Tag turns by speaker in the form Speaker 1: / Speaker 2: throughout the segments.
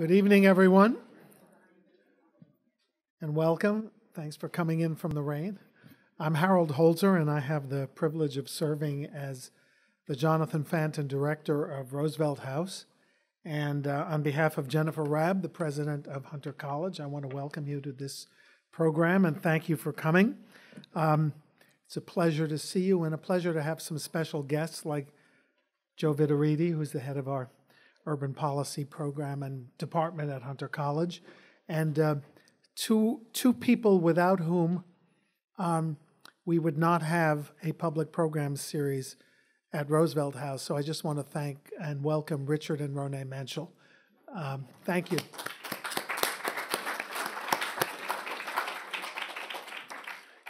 Speaker 1: Good evening, everyone, and welcome. Thanks for coming in from the rain. I'm Harold Holzer, and I have the privilege of serving as the Jonathan Fanton Director of Roosevelt House. And uh, on behalf of Jennifer Raab, the President of Hunter College, I want to welcome you to this program and thank you for coming. Um, it's a pleasure to see you and a pleasure to have some special guests like Joe Viteritti, who's the head of our urban policy program and department at Hunter College, and uh, two, two people without whom um, we would not have a public programs series at Roosevelt House. So I just want to thank and welcome Richard and Ronay Menschel. Um, thank you.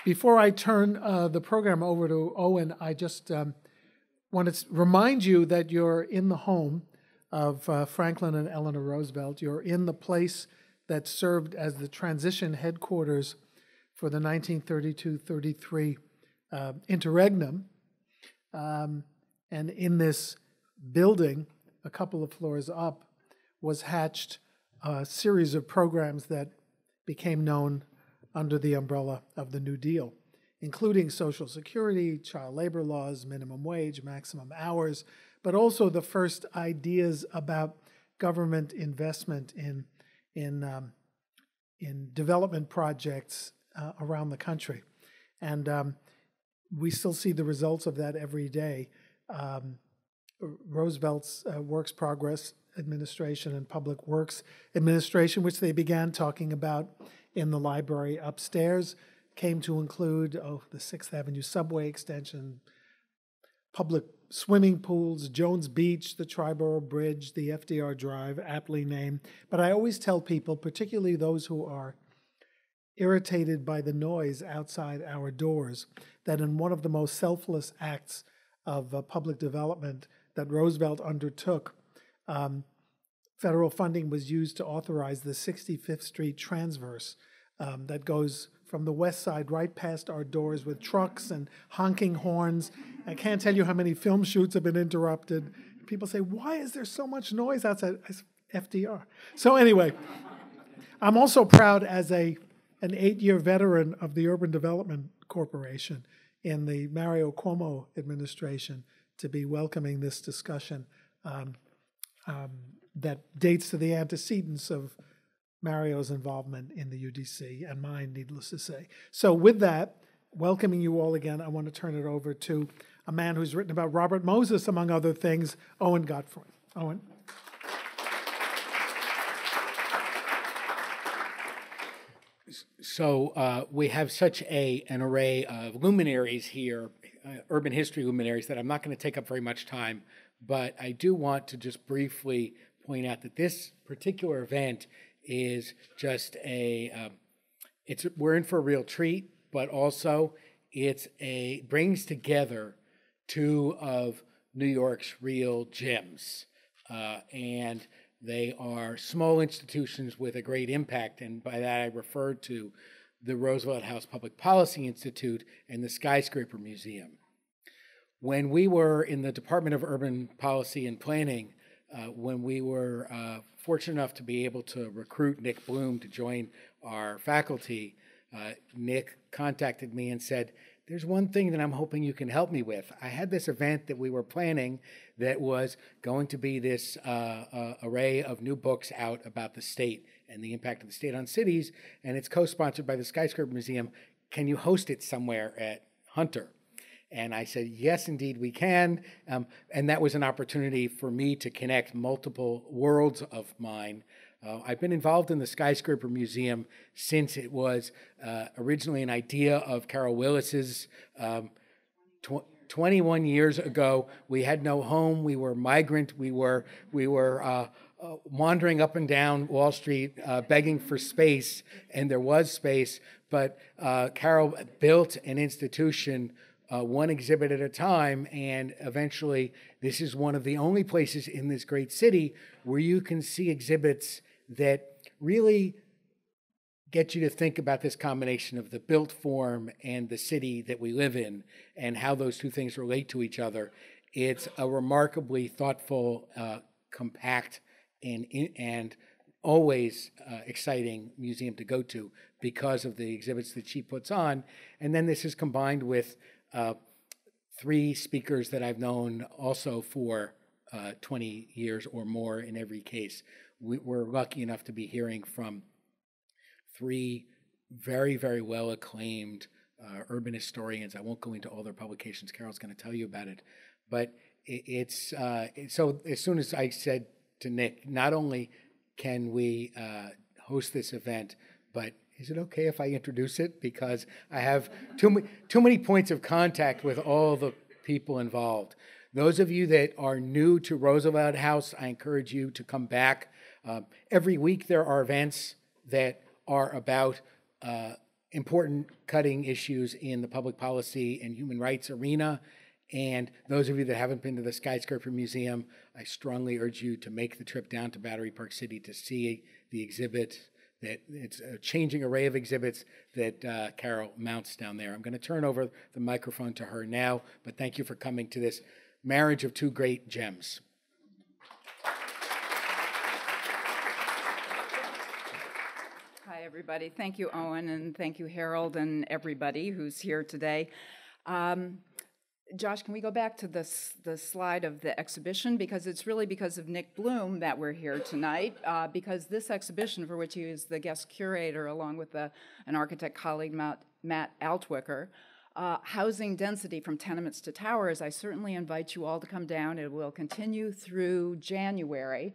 Speaker 1: Before I turn uh, the program over to Owen, I just um, want to remind you that you're in the home of uh, Franklin and Eleanor Roosevelt. You're in the place that served as the transition headquarters for the 1932 33 uh, interregnum. Um, and in this building, a couple of floors up, was hatched a series of programs that became known under the umbrella of the New Deal, including Social Security, child labor laws, minimum wage, maximum hours, but also the first ideas about government investment in, in, um, in development projects uh, around the country. And um, we still see the results of that every day. Um, Roosevelt's uh, Works Progress Administration and Public Works Administration, which they began talking about in the library upstairs, came to include oh, the Sixth Avenue subway extension, public swimming pools, Jones Beach, the Triborough Bridge, the FDR Drive, aptly named. But I always tell people, particularly those who are irritated by the noise outside our doors, that in one of the most selfless acts of uh, public development that Roosevelt undertook, um, federal funding was used to authorize the 65th Street Transverse um, that goes from the west side right past our doors with trucks and honking horns. I can't tell you how many film shoots have been interrupted. People say, Why is there so much noise outside? FDR. So, anyway, I'm also proud as a, an eight year veteran of the Urban Development Corporation in the Mario Cuomo administration to be welcoming this discussion um, um, that dates to the antecedents of Mario's involvement in the UDC and mine, needless to say. So, with that, welcoming you all again, I want to turn it over to a man who's written about Robert Moses, among other things, Owen Gutfreund. Owen.
Speaker 2: So uh, we have such a an array of luminaries here, uh, urban history luminaries, that I'm not going to take up very much time. But I do want to just briefly point out that this particular event is just a um, it's we're in for a real treat, but also it's a brings together two of New York's real gems, uh, and they are small institutions with a great impact, and by that I refer to the Roosevelt House Public Policy Institute and the Skyscraper Museum. When we were in the Department of Urban Policy and Planning, uh, when we were uh, fortunate enough to be able to recruit Nick Bloom to join our faculty, uh, Nick contacted me and said, there's one thing that I'm hoping you can help me with. I had this event that we were planning that was going to be this uh, uh, array of new books out about the state and the impact of the state on cities, and it's co sponsored by the Skyscraper Museum. Can you host it somewhere at Hunter? And I said, yes, indeed, we can. Um, and that was an opportunity for me to connect multiple worlds of mine uh, I've been involved in the Skyscraper Museum since it was uh, originally an idea of Carol Willis's. Um, tw- 21 years ago, we had no home. We were migrant. We were we were uh, uh wandering up and down Wall Street, uh, begging for space, and there was space. But uh, Carol built an institution. Uh, one exhibit at a time, and eventually, this is one of the only places in this great city where you can see exhibits that really get you to think about this combination of the built form and the city that we live in and how those two things relate to each other. It's a remarkably thoughtful, uh, compact, and and always uh, exciting museum to go to because of the exhibits that she puts on. And then this is combined with uh, three speakers that I've known also for uh, 20 years or more in every case. We, we're lucky enough to be hearing from three very, very well acclaimed uh, urban historians. I won't go into all their publications. Carol's going to tell you about it. But it, it's uh, so as soon as I said to Nick, not only can we uh, host this event, but is it okay if I introduce it? Because I have too, too many points of contact with all the people involved. Those of you that are new to Roosevelt House, I encourage you to come back. Uh, every week there are events that are about uh, important cutting issues in the public policy and human rights arena. And those of you that haven't been to the Skyscraper Museum, I strongly urge you to make the trip down to Battery Park City to see the exhibit. That it's a changing array of exhibits that uh, Carol mounts down there. I'm going to turn over the microphone to her now, but thank you for coming to this marriage of two great gems.
Speaker 3: Hi, everybody. Thank you, Owen, and thank you, Harold, and everybody who's here today. Um, Josh, can we go back to this the slide of the exhibition because it's really because of Nick Bloom that we're here tonight. Uh, because this exhibition, for which he is the guest curator, along with the, an architect colleague, Matt, Matt Altwicker, uh, housing density from tenements to towers, I certainly invite you all to come down. It will continue through January.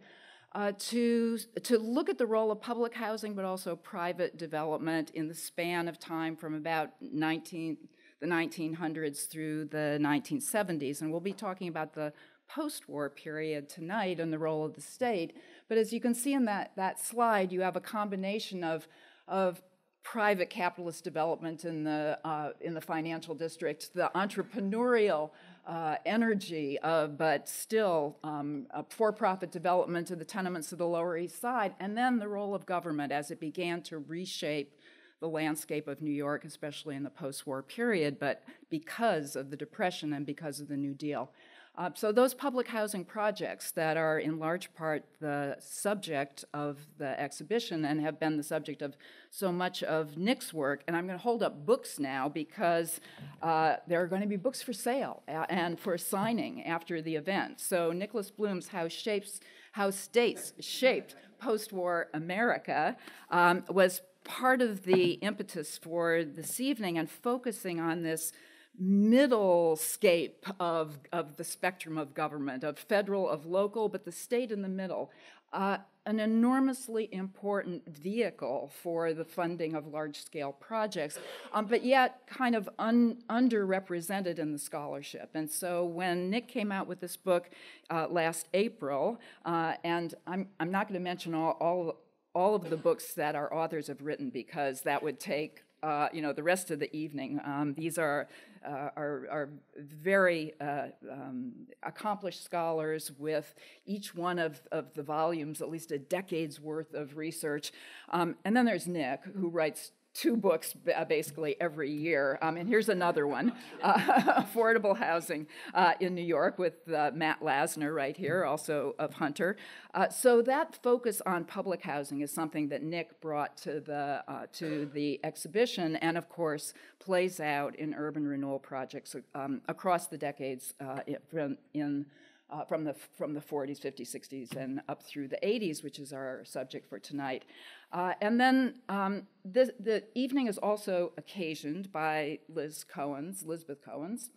Speaker 3: Uh, to, to look at the role of public housing, but also private development in the span of time from about 19, the 1900s through the 1970s. And we'll be talking about the post war period tonight and the role of the state. But as you can see in that, that slide, you have a combination of, of private capitalist development in the, uh, in the financial district, the entrepreneurial uh, energy, uh, but still um, for profit development of the tenements of the Lower East Side, and then the role of government as it began to reshape the landscape of New York, especially in the post war period, but because of the Depression and because of the New Deal. Uh, so, those public housing projects that are in large part the subject of the exhibition and have been the subject of so much of Nick's work, and I'm going to hold up books now because uh, there are going to be books for sale uh, and for signing after the event. So, Nicholas Bloom's How Shapes, How States Shaped Post War America um, was part of the impetus for this evening and focusing on this middle scape of, of the spectrum of government, of federal, of local, but the state in the middle. Uh, an enormously important vehicle for the funding of large scale projects, um, but yet kind of un- underrepresented in the scholarship. And so when Nick came out with this book uh, last April, uh, and I'm, I'm not going to mention all, all, all of the books that our authors have written because that would take uh, you know, the rest of the evening. Um, these are, uh, are, are, very uh, um, accomplished scholars with each one of, of the volumes, at least a decade's worth of research. Um, and then there's Nick, who writes two books uh, basically every year. Um, and here's another one uh, Affordable Housing uh, in New York with uh, Matt Lasner right here, also of Hunter. Uh, so that focus on public housing is something that Nick brought to the, uh, to the exhibition and, of course, plays out in urban renewal projects um, across the decades in, in uh, from the from the 40s, 50s, 60s, and up through the 80s, which is our subject for tonight. Uh, and then um, this, the evening is also occasioned by Liz Cohen's, Elizabeth Cohen's,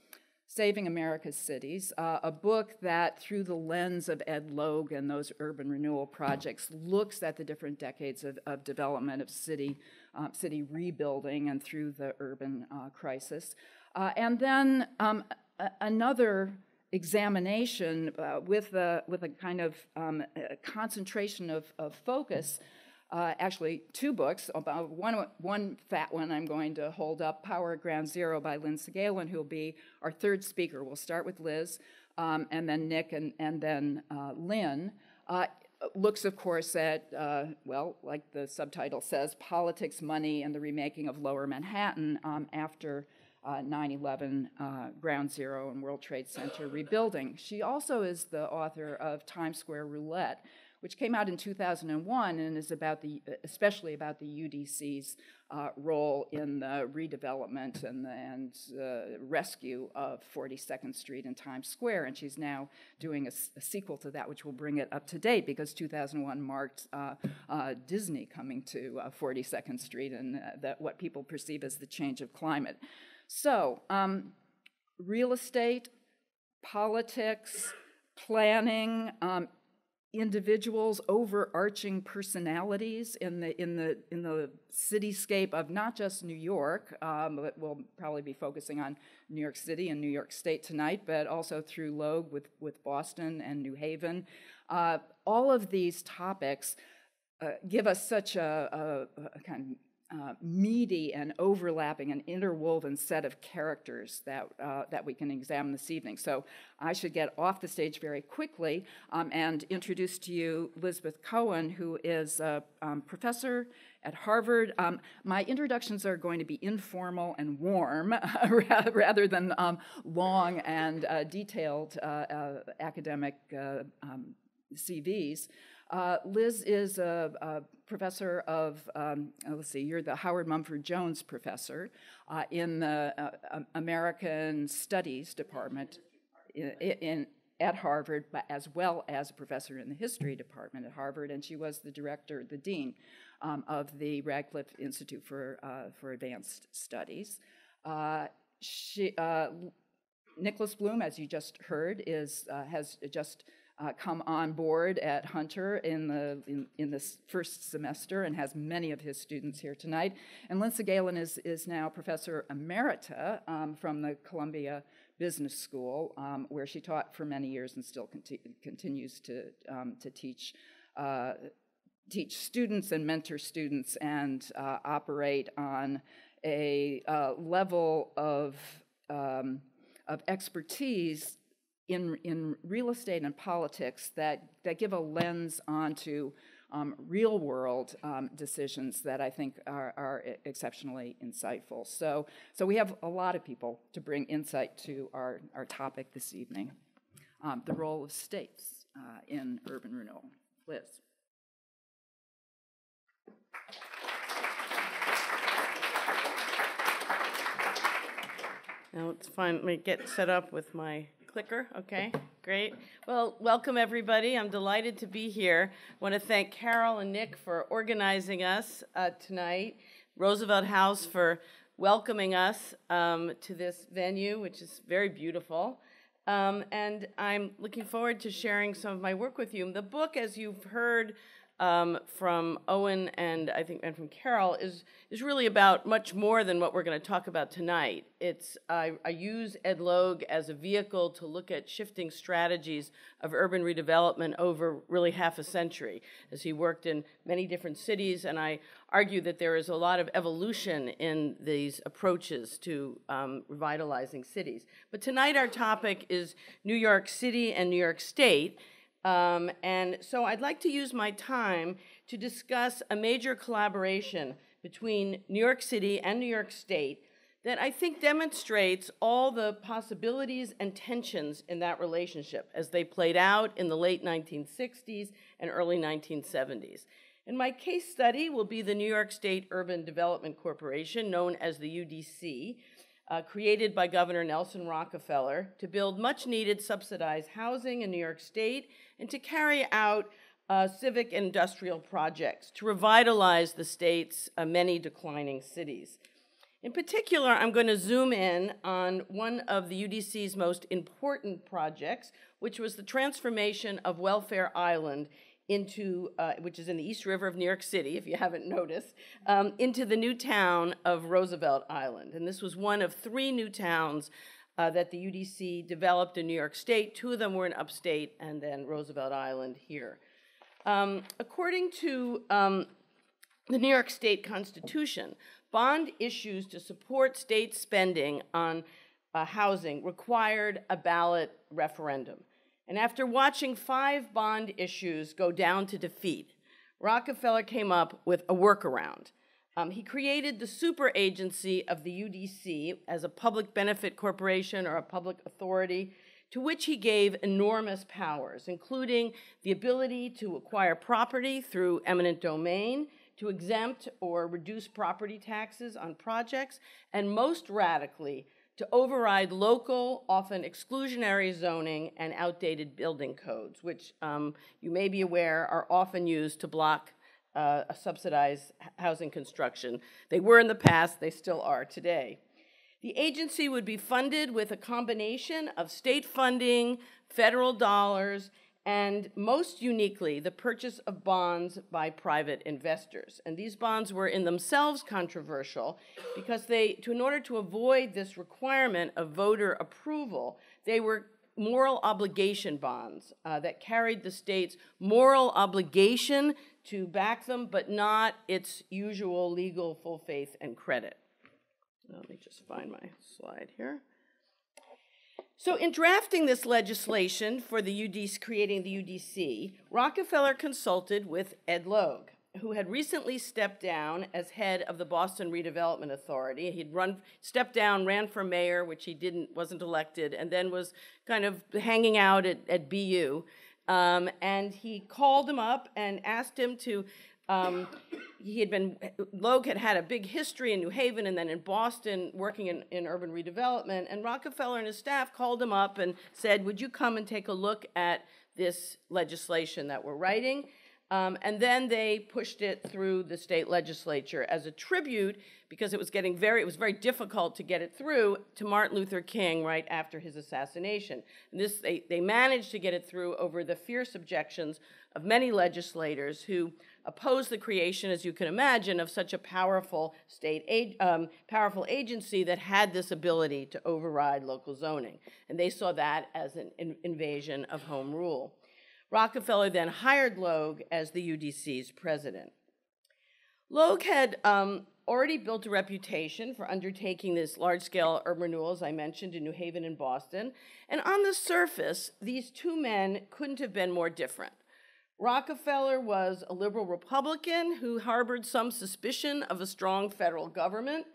Speaker 3: Saving America's Cities, uh, a book that, through the lens of Ed Logue and those urban renewal projects, looks at the different decades of, of development of city, uh, city rebuilding and through the urban uh, crisis. Uh, and then um, another examination uh, with, a, with a kind of um, a concentration of, of focus. Uh, actually, two books. About one, one fat one I'm going to hold up, Power at Ground Zero by Lynne Sagalyn, who will be our third speaker. We'll start with Liz, um, and then Nick, and, and then uh, Lynne. Uh, looks, of course, at, uh, well, like the subtitle says, politics, money, and the remaking of lower Manhattan um, after uh, 9 11 uh, Ground Zero and World Trade Center rebuilding. She also is the author of Times Square Roulette, which came out in 2001 and is about the, especially about the UDC's uh, role in the redevelopment and, and uh, rescue of 42nd Street and Times Square. And she's now doing a, a, sequel to that, which will bring it up to date because 2001 marked uh, uh, Disney coming to 42nd uh, Street and uh, that what people perceive as the change of climate. So, um, real estate, politics, planning, um, individuals, overarching personalities in the in the in the cityscape of not just New York, um, but we'll probably be focusing on New York City and New York State tonight, but also through Logue with with Boston and New Haven. Uh, all of these topics uh, give us such a, a, a kind of uh, meaty and overlapping and interwoven set of characters that, uh, that we can examine this evening. So I should get off the stage very quickly um, and introduce to you Elizabeth Cohen, who is a um, professor at Harvard. Um, my introductions are going to be informal and warm rather than um, long and uh, detailed uh, uh, academic um, CVs. Uh, Liz is a, a professor of, um, uh, let's see, you're the Howard Mumford Jones professor uh, in the uh, um, American Studies Department in, in, at Harvard, but as well as a professor in the History Department at Harvard, and she was the director, the dean um, of the Radcliffe Institute for, uh, for Advanced Studies. Uh, she, Nicholas Bloom, as you just heard, is, has just uh, come on board at Hunter in the in, in, this first semester and has many of his students here tonight. And Lynne Sagalyn is, is now professor emerita um, from the Columbia Business School, um, where she taught for many years and still conti- continues to, um, to teach. Uh, teach students and mentor students and uh, operate on a uh, level of, um, of expertise in, in real estate and politics that, that give a lens onto um, real world um, decisions that I think are, are, exceptionally insightful. So, so we have a lot of people to bring insight to our, our topic this evening um, the role of states uh, in urban renewal. Liz.
Speaker 4: Now it's me get set up with my clicker. Okay, great. Well, welcome everybody. I'm delighted to be here. I want to thank Carol and Nick for organizing us uh, tonight, Roosevelt House for welcoming us um, to this venue, which is very beautiful. Um, and I'm looking forward to sharing some of my work with you. The book, as you've heard, um, from Owen and I think and from Carol is is really about much more than what we're going to talk about tonight. It's I, I use Ed Logue as a vehicle to look at shifting strategies of urban redevelopment over really half a century, as he worked in many different cities, and I argue that there is a lot of evolution in these approaches to um, revitalizing cities. But tonight our topic is New York City and New York State um, and so I'd like to use my time to discuss a major collaboration between New York City and New York State that I think demonstrates all the possibilities and tensions in that relationship as they played out in the late 1960s and early 1970s. And my case study will be the New York State Urban Development Corporation, known as the UDC, uh, created by Governor Nelson Rockefeller to build much needed subsidized housing in New York State and to carry out uh, civic industrial projects to revitalize the state's uh, many declining cities. In particular, I'm going to zoom in on one of the UDC's most important projects, which was the transformation of Welfare Island into, uh, which is in the East River of New York City, if you haven't noticed, um, into the new town of Roosevelt Island. And this was one of three new towns uh, that the UDC developed in New York State. Two of them were in upstate, and then Roosevelt Island here. Um, according to um, the New York State Constitution, bond issues to support state spending on uh, housing required a ballot referendum. And after watching five bond issues go down to defeat, Rockefeller came up with a workaround. Um, he created the super agency of the UDC as a public benefit corporation or a public authority to which he gave enormous powers, including the ability to acquire property through eminent domain, to exempt or reduce property taxes on projects, and most radically, to override local, often exclusionary zoning and outdated building codes, which um, you may be aware are often used to block uh, subsidized housing construction. They were in the past, they still are today. The agency would be funded with a combination of state funding, federal dollars, and most uniquely, the purchase of bonds by private investors. And these bonds were in themselves controversial because they, to, in order to avoid this requirement of voter approval, they were moral obligation bonds uh, that carried the state's moral obligation to back them, but not its usual legal full faith and credit. Let me just find my slide here. So, in drafting this legislation for the UDC, creating the UDC, Rockefeller consulted with Ed Logue, who had recently stepped down as head of the Boston Redevelopment Authority. He'd run, stepped down, ran for mayor, which he didn't, wasn't elected, and then was kind of hanging out at, at BU. Um, and he called him up and asked him to um, he had been, Logue had had a big history in New Haven and then in Boston working in, in urban redevelopment. And Rockefeller and his staff called him up and said, Would you come and take a look at this legislation that we're writing? Um, and then they pushed it through the state legislature as a tribute because it was getting very, it was very difficult to get it through to Martin Luther King right after his assassination. And this, they, they managed to get it through over the fierce objections of many legislators who opposed the creation, as you can imagine, of such a powerful state, um, powerful agency that had this ability to override local zoning. And they saw that as an in invasion of home rule. Rockefeller then hired Logue as the UDC's president. Logue had um, already built a reputation for undertaking this large scale urban renewal, as I mentioned, in New Haven and Boston. And on the surface, these two men couldn't have been more different. Rockefeller was a liberal Republican who harbored some suspicion of a strong federal government,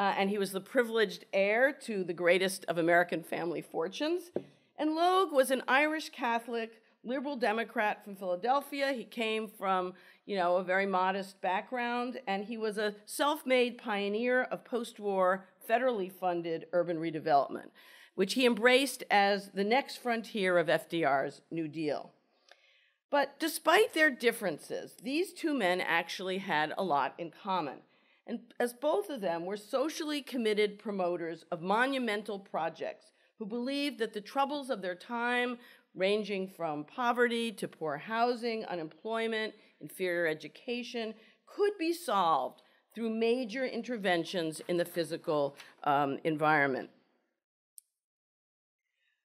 Speaker 4: uh, and he was the privileged heir to the greatest of American family fortunes. And Logue was an Irish Catholic liberal Democrat from Philadelphia. He came from, you know, a very modest background, and he was a self-made pioneer of post-war federally funded urban redevelopment, which he embraced as the next frontier of FDR's New Deal. But despite their differences, these two men actually had a lot in common. And as both of them were socially committed promoters of monumental projects who believed that the troubles of their time, ranging from poverty to poor housing, unemployment, inferior education, could be solved through major interventions in the physical um, environment.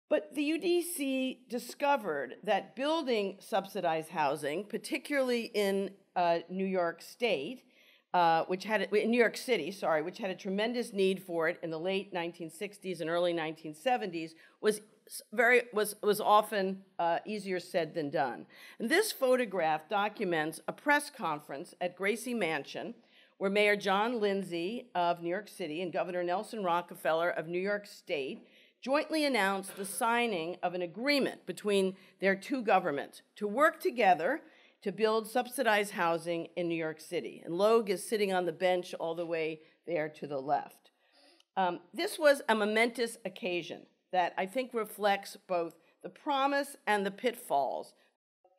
Speaker 4: But the UDC discovered that building subsidized housing, particularly in uh, New York State, uh, which had in New York City, sorry, which had a tremendous need for it in the late 1960s and early 1970s, was very was was often uh, easier said than done. And this photograph documents a press conference at Gracie Mansion, where Mayor John Lindsay of New York City and Governor Nelson Rockefeller of New York State jointly announced the signing of an agreement between their two governments to work together to build subsidized housing in New York City. And Logue is sitting on the bench all the way there to the left. Um, this was a momentous occasion that I think reflects both the promise and the pitfalls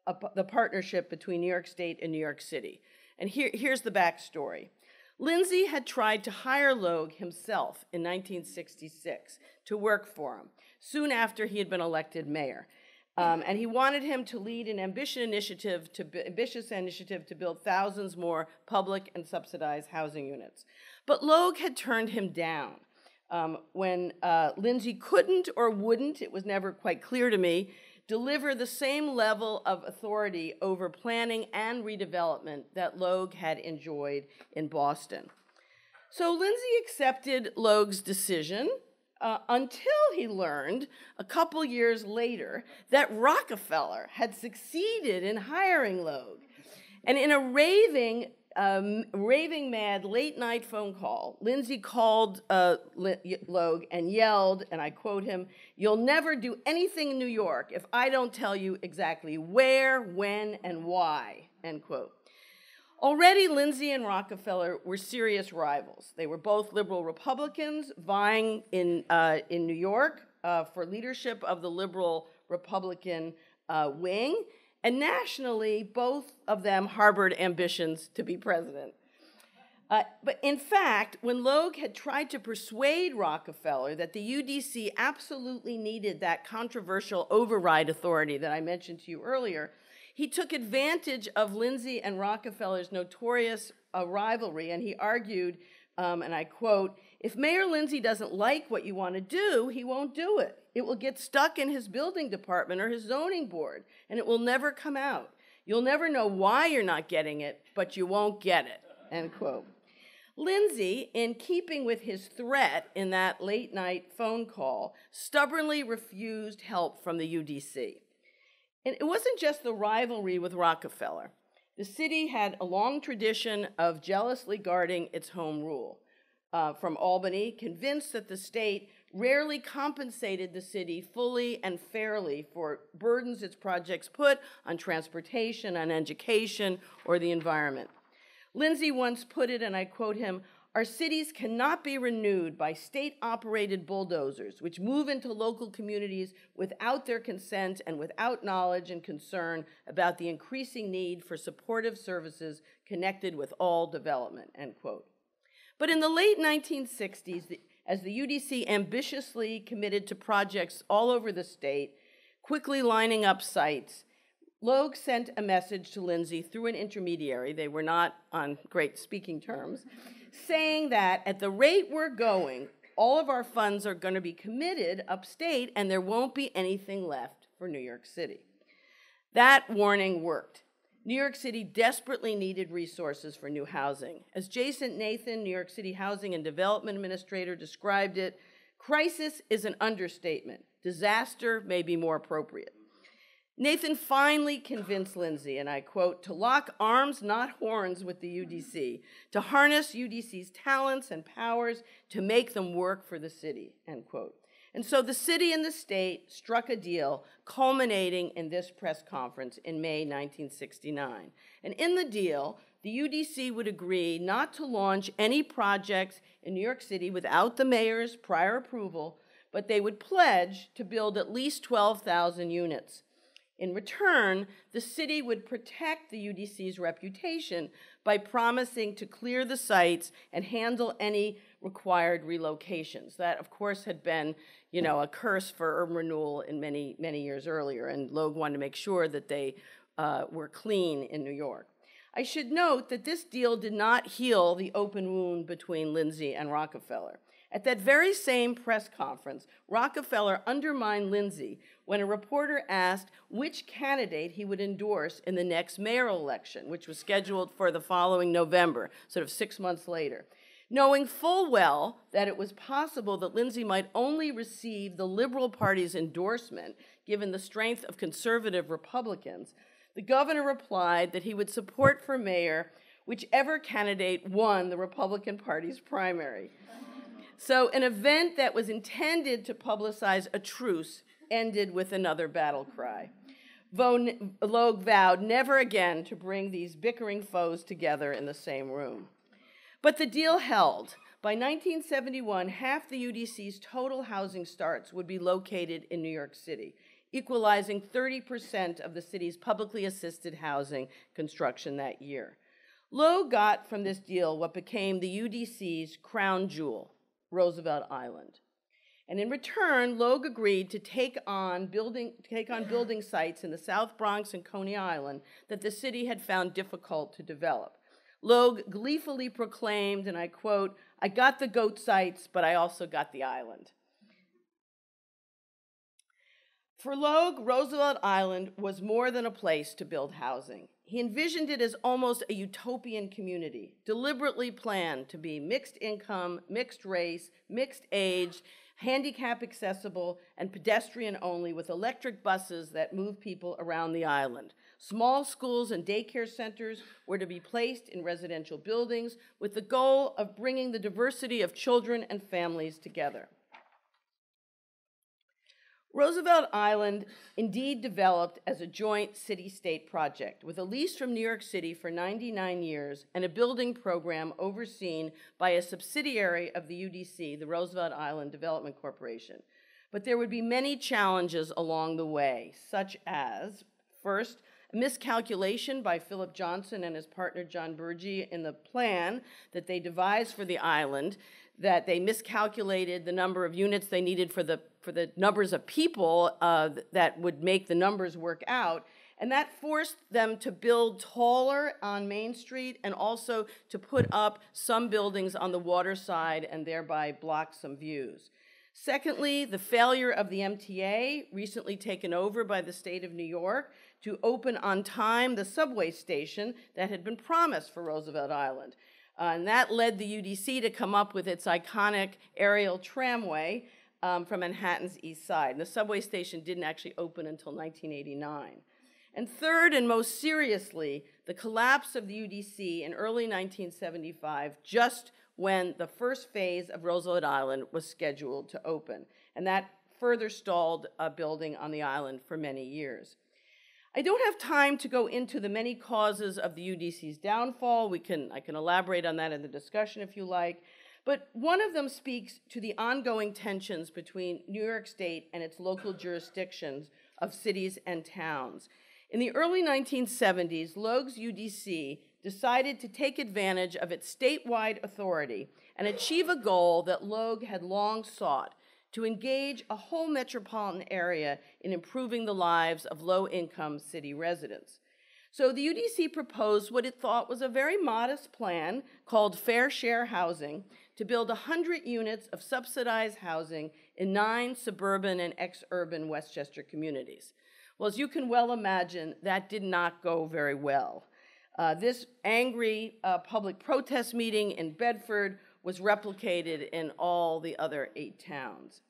Speaker 4: of the partnership between New York State and New York City. And here, here's the backstory. Lindsay had tried to hire Logue himself in 1966 to work for him, soon after he had been elected mayor. Um, and he wanted him to lead an ambitious initiative to, ambitious initiative to build thousands more public and subsidized housing units. But Logue had turned him down. Um, when uh, Lindsay couldn't or wouldn't, it was never quite clear to me, deliver the same level of authority over planning and redevelopment that Logue had enjoyed in Boston. So Lindsay accepted Logue's decision uh, until he learned a couple years later that Rockefeller had succeeded in hiring Logue. And in a raving um, raving mad late night phone call, Lindsay called uh, Logue and yelled, and I quote him, You'll never do anything in New York if I don't tell you exactly where, when, and why, end quote. Already, Lindsay and Rockefeller were serious rivals. They were both liberal Republicans vying in, uh, in New York uh, for leadership of the liberal Republican uh, wing, and nationally, both of them harbored ambitions to be president. Uh, but in fact, when Logue had tried to persuade Rockefeller that the UDC absolutely needed that controversial override authority that I mentioned to you earlier, he took advantage of Lindsay and Rockefeller's notorious uh, rivalry and he argued, um, and I quote, if Mayor Lindsay doesn't like what you want to do, he won't do it. It will get stuck in his building department or his zoning board, and it will never come out. You'll never know why you're not getting it, but you won't get it. End quote. Lindsay, in keeping with his threat in that late night phone call, stubbornly refused help from the UDC. And it wasn't just the rivalry with Rockefeller. The city had a long tradition of jealously guarding its home rule. Uh, from Albany, convinced that the state rarely compensated the city fully and fairly for burdens its projects put on transportation, on education, or the environment. Lindsay once put it, and I quote him Our cities cannot be renewed by state operated bulldozers, which move into local communities without their consent and without knowledge and concern about the increasing need for supportive services connected with all development. End quote. But in the late 1960s, the as the UDC ambitiously committed to projects all over the state, quickly lining up sites, Logue sent a message to Lindsay through an intermediary, they were not on great speaking terms, saying that at the rate we're going, all of our funds are going to be committed upstate and there won't be anything left for New York City. That warning worked. New York City desperately needed resources for new housing. As Jason Nathan, New York City Housing and Development Administrator, described it, crisis is an understatement. Disaster may be more appropriate. Nathan finally convinced Lindsay, and I quote, to lock arms, not horns, with the UDC, to harness UDC's talents and powers to make them work for the city, end quote. And so the city and the state struck a deal culminating in this press conference in May 1969. And in the deal, the UDC would agree not to launch any projects in New York City without the mayor's prior approval, but they would pledge to build at least 12,000 units. In return, the city would protect the UDC's reputation by promising to clear the sites and handle any required relocations. That, of course, had been, you know, a curse for urban renewal in many, many years earlier, and Logue wanted to make sure that they uh, were clean in New York. I should note that this deal did not heal the open wound between Lindsay and Rockefeller. At that very same press conference, Rockefeller undermined Lindsay when a reporter asked which candidate he would endorse in the next mayoral election, which was scheduled for the following November, sort of six months later. Knowing full well that it was possible that Lindsay might only receive the Liberal Party's endorsement, given the strength of conservative Republicans, the governor replied that he would support for mayor whichever candidate won the Republican Party's primary. So, an event that was intended to publicize a truce ended with another battle cry. Von Logue vowed never again to bring these bickering foes together in the same room. But the deal held. By 1971, half the UDC's total housing starts would be located in New York City, equalizing 30% of the city's publicly assisted housing construction that year. Logue got from this deal what became the UDC's crown jewel, Roosevelt Island. And in return, Logue agreed to take on building, take on building sites in the South Bronx and Coney Island that the city had found difficult to develop. Logue gleefully proclaimed, and I quote, I got the goat sites, but I also got the island. For Logue, Roosevelt Island was more than a place to build housing. He envisioned it as almost a utopian community, deliberately planned to be mixed income, mixed race, mixed age, handicap accessible, and pedestrian only, with electric buses that move people around the island. Small schools and daycare centers were to be placed in residential buildings with the goal of bringing the diversity of children and families together. Roosevelt Island indeed developed as a joint city state project with a lease from New York City for 99 years and a building program overseen by a subsidiary of the UDC, the Roosevelt Island Development Corporation. But there would be many challenges along the way, such as first, a miscalculation by Philip Johnson and his partner John Burgee in the plan that they devised for the island that they miscalculated the number of units they needed for the for the numbers of people uh, that would make the numbers work out. And that forced them to build taller on Main Street and also to put up some buildings on the water side and thereby block some views. Secondly, the failure of the MTA, recently taken over by the state of New York, to open on time the subway station that had been promised for Roosevelt Island. Uh, and that led the UDC to come up with its iconic aerial tramway um, from Manhattan's east side. And the subway station didn't actually open until 1989. And third, and most seriously, the collapse of the UDC in early 1975, just when the first phase of Roosevelt Island was scheduled to open. And that further stalled a building on the island for many years. I don't have time to go into the many causes of the UDC's downfall. We can, I can elaborate on that in the discussion if you like. But one of them speaks to the ongoing tensions between New York State and its local jurisdictions of cities and towns. In the early 1970s, Logue's UDC decided to take advantage of its statewide authority and achieve a goal that Logue had long sought to engage a whole metropolitan area in improving the lives of low income city residents. So the UDC proposed what it thought was a very modest plan called Fair Share Housing to build 100 units of subsidized housing in nine suburban and ex urban Westchester communities. Well, as you can well imagine, that did not go very well. Uh, this angry uh, public protest meeting in Bedford was replicated in all the other eight towns.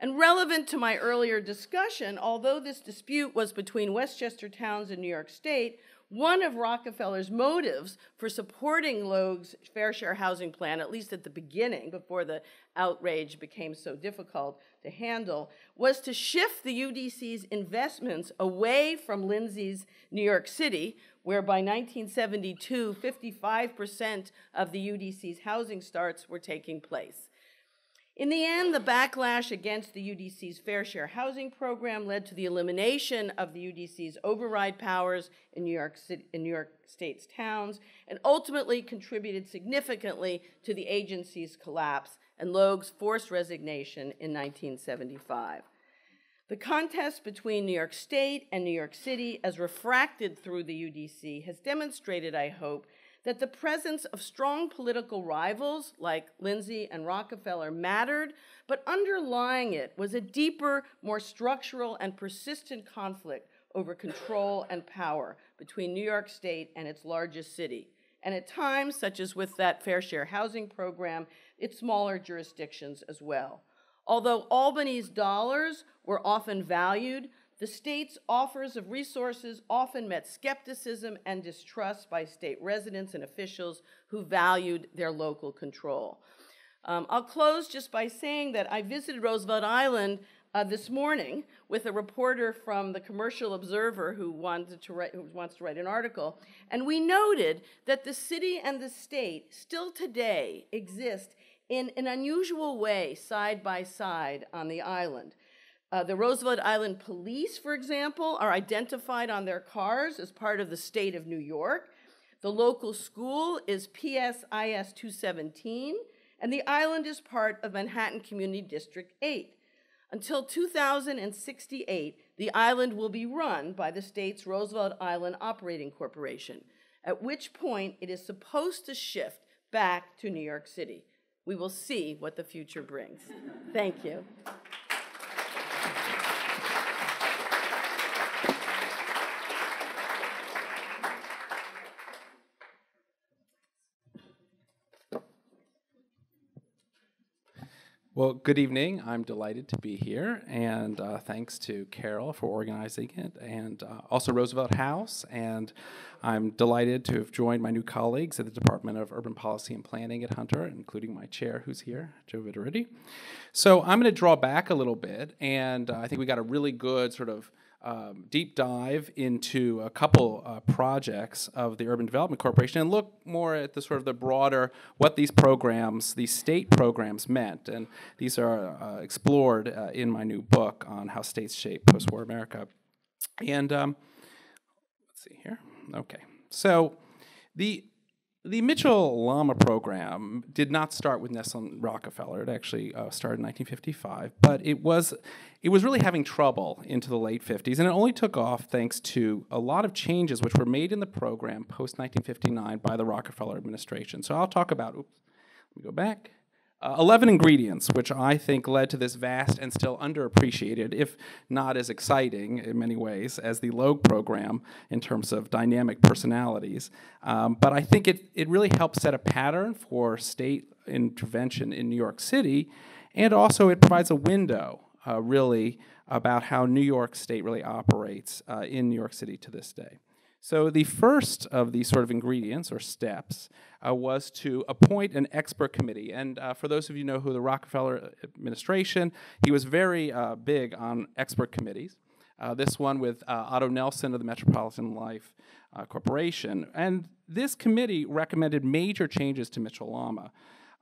Speaker 4: And relevant to my earlier discussion, although this dispute was between Westchester Towns and New York State, one of Rockefeller's motives for supporting Logue's fair share housing plan, at least at the beginning, before the outrage became so difficult to handle, was to shift the UDC's investments away from Lindsay's New York City, where by 1972, 55% of the UDC's housing starts were taking place. In the end, the backlash against the UDC's Fair Share Housing Program led to the elimination of the UDC's override powers in New York, City, in New York State's towns and ultimately contributed significantly to the agency's collapse and Logue's forced resignation in 1975. The contest between New York State and New York City, as refracted through the UDC, has demonstrated, I hope, that the presence of strong political rivals like Lindsay and Rockefeller mattered, but underlying it was a deeper, more structural, and persistent conflict over control and power between New York State and its largest city. And at times, such as with that fair share housing program, its smaller jurisdictions as well. Although Albany's dollars were often valued, the state's offers of resources often met skepticism and distrust by state residents and officials who valued their local control. Um, I'll close just by saying that I visited Roosevelt Island uh, this morning with a reporter from the Commercial Observer who wanted to write, who wants to write an article, and we noted that the city and the state still today exist in an unusual way, side by side on the island. Uh, the Roosevelt Island Police, for example, are identified on their cars as part of the state of New York. The local school is PSIS 217, and the island is part of Manhattan Community District 8. Until 2068, the island will be run by the state's Roosevelt Island Operating Corporation, at which point it is supposed to shift back to New York City. We will see what the future brings. Thank you.
Speaker 5: Well, good evening. I'm delighted to be here, and uh, thanks to Carol for organizing it, and uh, also Roosevelt House. And I'm delighted to have joined my new colleagues at the Department of Urban Policy and Planning at Hunter, including my chair, who's here, Joe Viteritti. So I'm going to draw back a little bit, and uh, I think we got a really good sort of um, deep dive into a couple uh, projects of the Urban Development Corporation and look more at the sort of the broader what these programs, these state programs meant. And these are uh, explored uh, in my new book on how states shape post-war America. And um, let's see here. Okay, so the the Mitchell Lama program did not start with Nelson Rockefeller. It actually uh, started in 1955, but it was it was really having trouble into the late 50s, and it only took off thanks to a lot of changes which were made in the program post 1959 by the Rockefeller administration. So I'll talk about. Oops, let me go back. Uh, 11 ingredients, which I think led to this vast and still underappreciated, if not as exciting in many ways, as the Logue program in terms of dynamic personalities. Um, but I think it, it really helped set a pattern for state intervention in New York City, and also it provides a window, uh, really, about how New York State really operates uh, in New York City to this day. So the first of these sort of ingredients or steps uh, was to appoint an expert committee. And uh, for those of you know who the Rockefeller administration, he was very uh, big on expert committees. Uh, this one with uh, Otto Nelson of the Metropolitan Life uh, Corporation. And this committee recommended major changes to Mitchell Lama.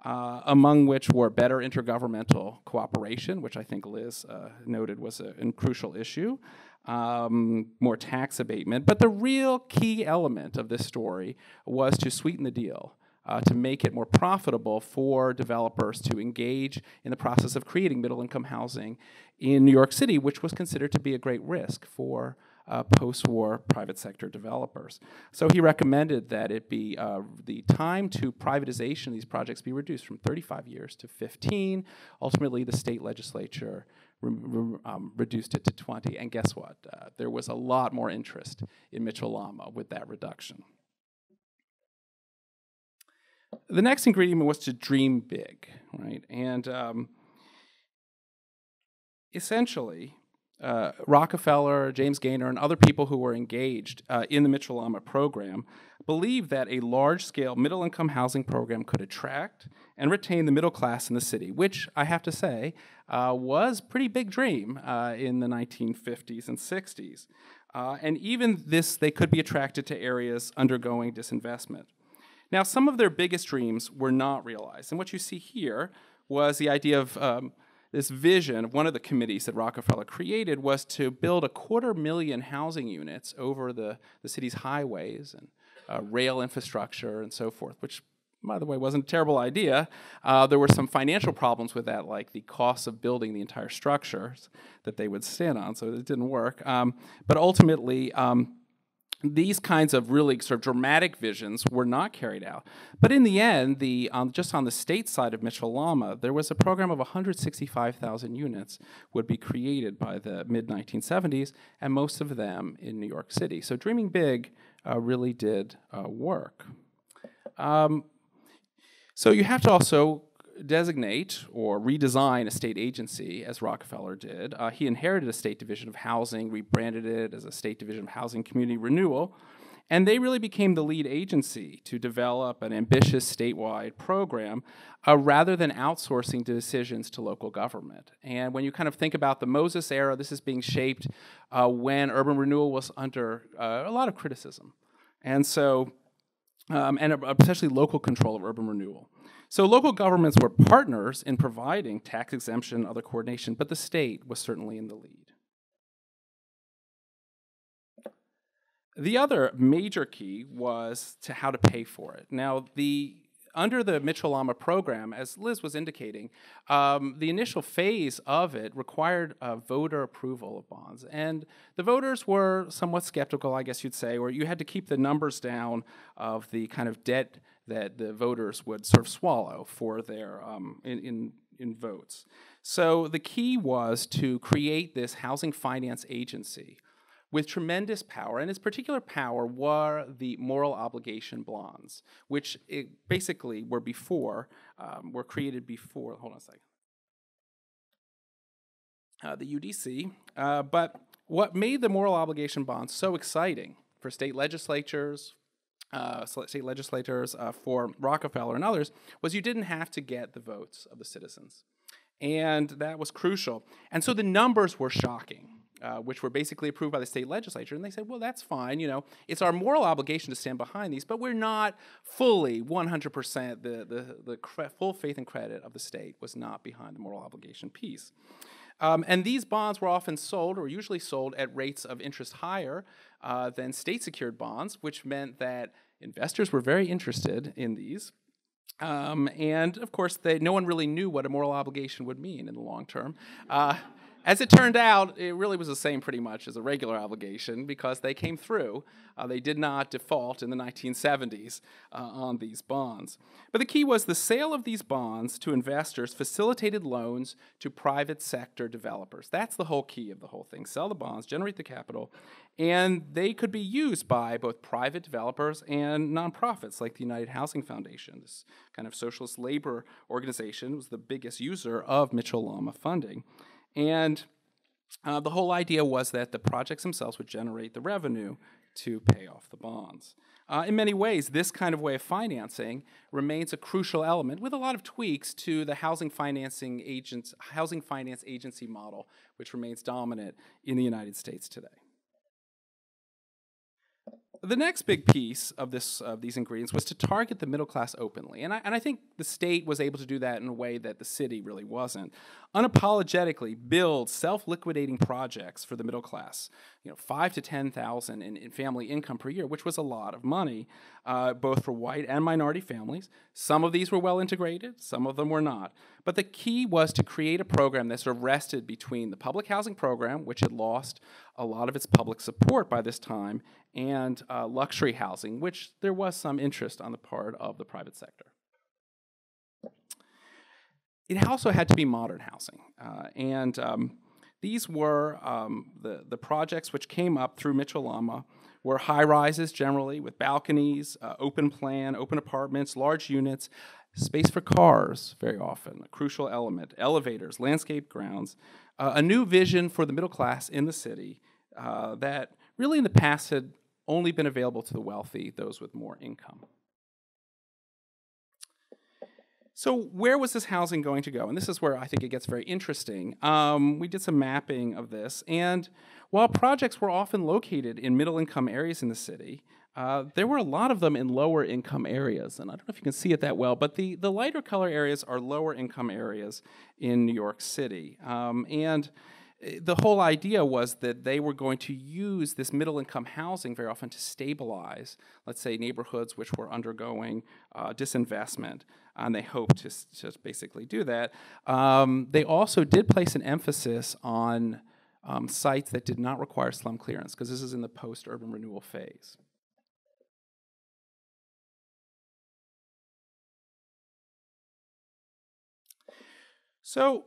Speaker 5: Uh, among which were better intergovernmental cooperation, which I think Liz uh, noted was a, a crucial issue, um, more tax abatement. But the real key element of this story was to sweeten the deal. Uh, to make it more profitable for developers to engage in the process of creating middle income housing in New York City, which was considered to be a great risk for uh, post war private sector developers. So he recommended that it be uh, the time to privatization of these projects be reduced from 35 years to 15. Ultimately, the state legislature um, reduced it to 20. And guess what? Uh, there was a lot more interest in Mitchell Lama with that reduction. The next ingredient was to dream big, right? And um, essentially, uh, Rockefeller, James Gaynor, and other people who were engaged uh, in the Mitchell Lama program believed that a large scale middle income housing program could attract and retain the middle class in the city, which I have to say uh, was pretty big dream uh, in the 1950s and 60s. Uh, and even this, they could be attracted to areas undergoing disinvestment. Now, some of their biggest dreams were not realized. And what you see here was the idea of um, this vision of one of the committees that Rockefeller created was to build a quarter million housing units over the, the city's highways and uh, rail infrastructure and so forth, which by the way, wasn't a terrible idea. Uh, there were some financial problems with that, like the cost of building the entire structures that they would stand on, so it didn't work. Um, but ultimately, um, these kinds of really sort of dramatic visions were not carried out. But in the end, the, um, just on the state side of Mitchell Lama, there was a program of 165,000 units would be created by the mid 1970s, and most of them in New York City. So dreaming big uh, really did uh, work. Um, so you have to also designate or redesign a state agency, as Rockefeller did. Uh, he inherited a state division of housing, rebranded it as a state division of housing community renewal, and they really became the lead agency to develop an ambitious statewide program uh, rather than outsourcing decisions to local government. And when you kind of think about the Moses era, this is being shaped uh, when urban renewal was under uh, a lot of criticism. And so um, and especially local control of urban renewal. So local governments were partners in providing tax exemption, and other coordination, but the state was certainly in the lead. The other major key was to how to pay for it. Now, the under the Mitchell Lama program, as Liz was indicating, um, the initial phase of it required uh, voter approval of bonds. And the voters were somewhat skeptical, I guess you'd say, or you had to keep the numbers down of the kind of debt that the voters would sort of swallow for their um, in, in, in votes. So the key was to create this housing finance agency with tremendous power, and its particular power were the moral obligation bonds, which basically were before, um, were created before, hold on a second. uh, the UDC. Uh, but what made the moral obligation bonds so exciting for state legislatures, uh, state legislators, uh, for Rockefeller and others, was you didn't have to get the votes of the citizens. And that was crucial. And so the numbers were shocking. Uh, which were basically approved by the state legislature. And they said, well, that's fine. You know, it's our moral obligation to stand behind these, but we're not fully 100%. The, the, the full faith and credit of the state was not behind the moral obligation piece. Um, and these bonds were often sold, or usually sold, at rates of interest higher uh, than state secured bonds, which meant that investors were very interested in these. Um, and of course, they, no one really knew what a moral obligation would mean in the long term. Uh, as it turned out, it really was the same pretty much as a regular obligation because they came through. Uh, they did not default in the 1970s uh, on these bonds. But the key was the sale of these bonds to investors facilitated loans to private sector developers. That's the whole key of the whole thing. Sell the bonds, generate the capital, and they could be used by both private developers and nonprofits like the United Housing Foundation. This kind of socialist labor organization was the biggest user of Mitchell Lama funding. And uh, the whole idea was that the projects themselves would generate the revenue to pay off the bonds. Uh, in many ways, this kind of way of financing remains a crucial element, with a lot of tweaks to the housing financing agents, housing finance agency model, which remains dominant in the United States today. The next big piece of this of these ingredients was to target the middle class openly, and I, and I think the state was able to do that in a way that the city really wasn't. Unapologetically build self-liquidating projects for the middle class, you know, five to ten thousand in, in family income per year, which was a lot of money, uh, both for white and minority families. Some of these were well integrated, some of them were not. But the key was to create a program that sort of rested between the public housing program, which had lost a lot of its public support by this time, and uh, luxury housing, which there was some interest on the part of the private sector. It also had to be modern housing, uh, and um, these were um, the, the projects which came up through Mitchell Lama were high rises generally with balconies, uh, open plan, open apartments, large units, space for cars very often, a crucial element, elevators, landscape grounds, uh, a new vision for the middle class in the city uh, that really in the past had only been available to the wealthy, those with more income. So, where was this housing going to go? And this is where I think it gets very interesting. Um, we did some mapping of this, and while projects were often located in middle income areas in the city, uh, there were a lot of them in lower income areas. And I don't know if you can see it that well, but the, the lighter color areas are lower income areas in New York City. Um, and the whole idea was that they were going to use this middle income housing very often to stabilize, let's say, neighborhoods which were undergoing uh, disinvestment, and they hoped to, to basically do that. Um, they also did place an emphasis on um, sites that did not require slum clearance, because this is in the post urban renewal phase. So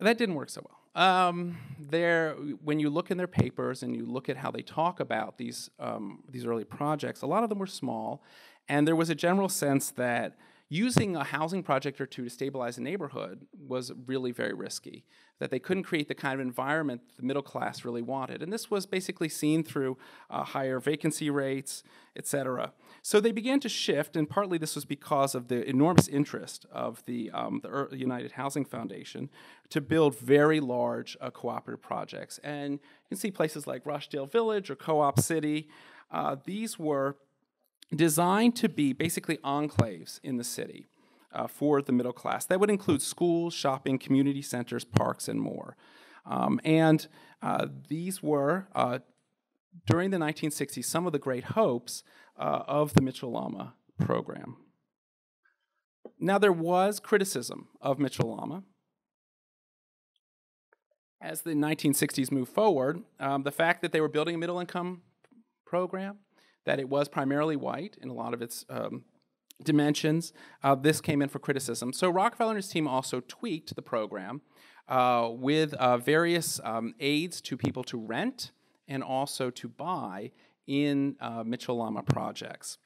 Speaker 5: that didn't work so well. Um, there, when you look in their papers and you look at how they talk about these um, these early projects, a lot of them were small, and there was a general sense that using a housing project or two to stabilize a neighborhood was really very risky. That they couldn't create the kind of environment the middle class really wanted, and this was basically seen through uh, higher vacancy rates, et cetera. So they began to shift, and partly this was because of the enormous interest of the, um, the United Housing Foundation to build very large uh, cooperative projects. And you can see places like Rochdale Village or Co op City. Uh, these were designed to be basically enclaves in the city uh, for the middle class. That would include schools, shopping, community centers, parks, and more. Um, and uh, these were, uh, during the 1960s, some of the great hopes uh, of the Mitchell Lama program. Now, there was criticism of Mitchell Lama. As the 1960s moved forward, um, the fact that they were building a middle income program that it was primarily white in a lot of its um, dimensions. Uh, this came in for criticism. So Rockefeller and his team also tweaked the program uh, with uh, various um, aids to people to rent and also to buy in uh, Mitchell Lama projects.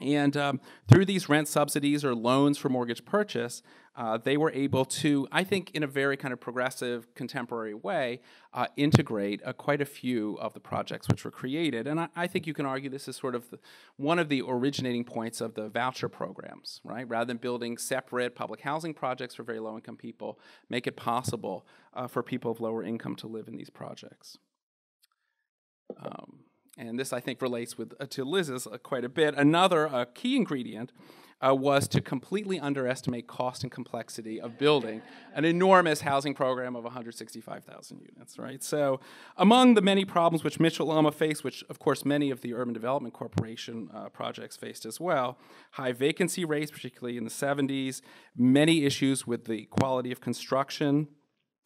Speaker 5: And um, through these rent subsidies or loans for mortgage purchase, uh, they were able to, I think, in a very kind of progressive, contemporary way, uh, integrate uh, quite a few of the projects which were created. And I, I think you can argue this is sort of the, one of the originating points of the voucher programs, right? Rather than building separate public housing projects for very low income people, make it possible uh, for people of lower income to live in these projects. Um, and this I think relates with uh, to Liz's uh, quite a bit. Another uh, key ingredient uh, was to completely underestimate cost and complexity of building an enormous housing program of 165,000 units. Right. So, among the many problems which Mitchell-Lama faced, which of course many of the Urban Development Corporation uh, projects faced as well, high vacancy rates, particularly in the 70s, many issues with the quality of construction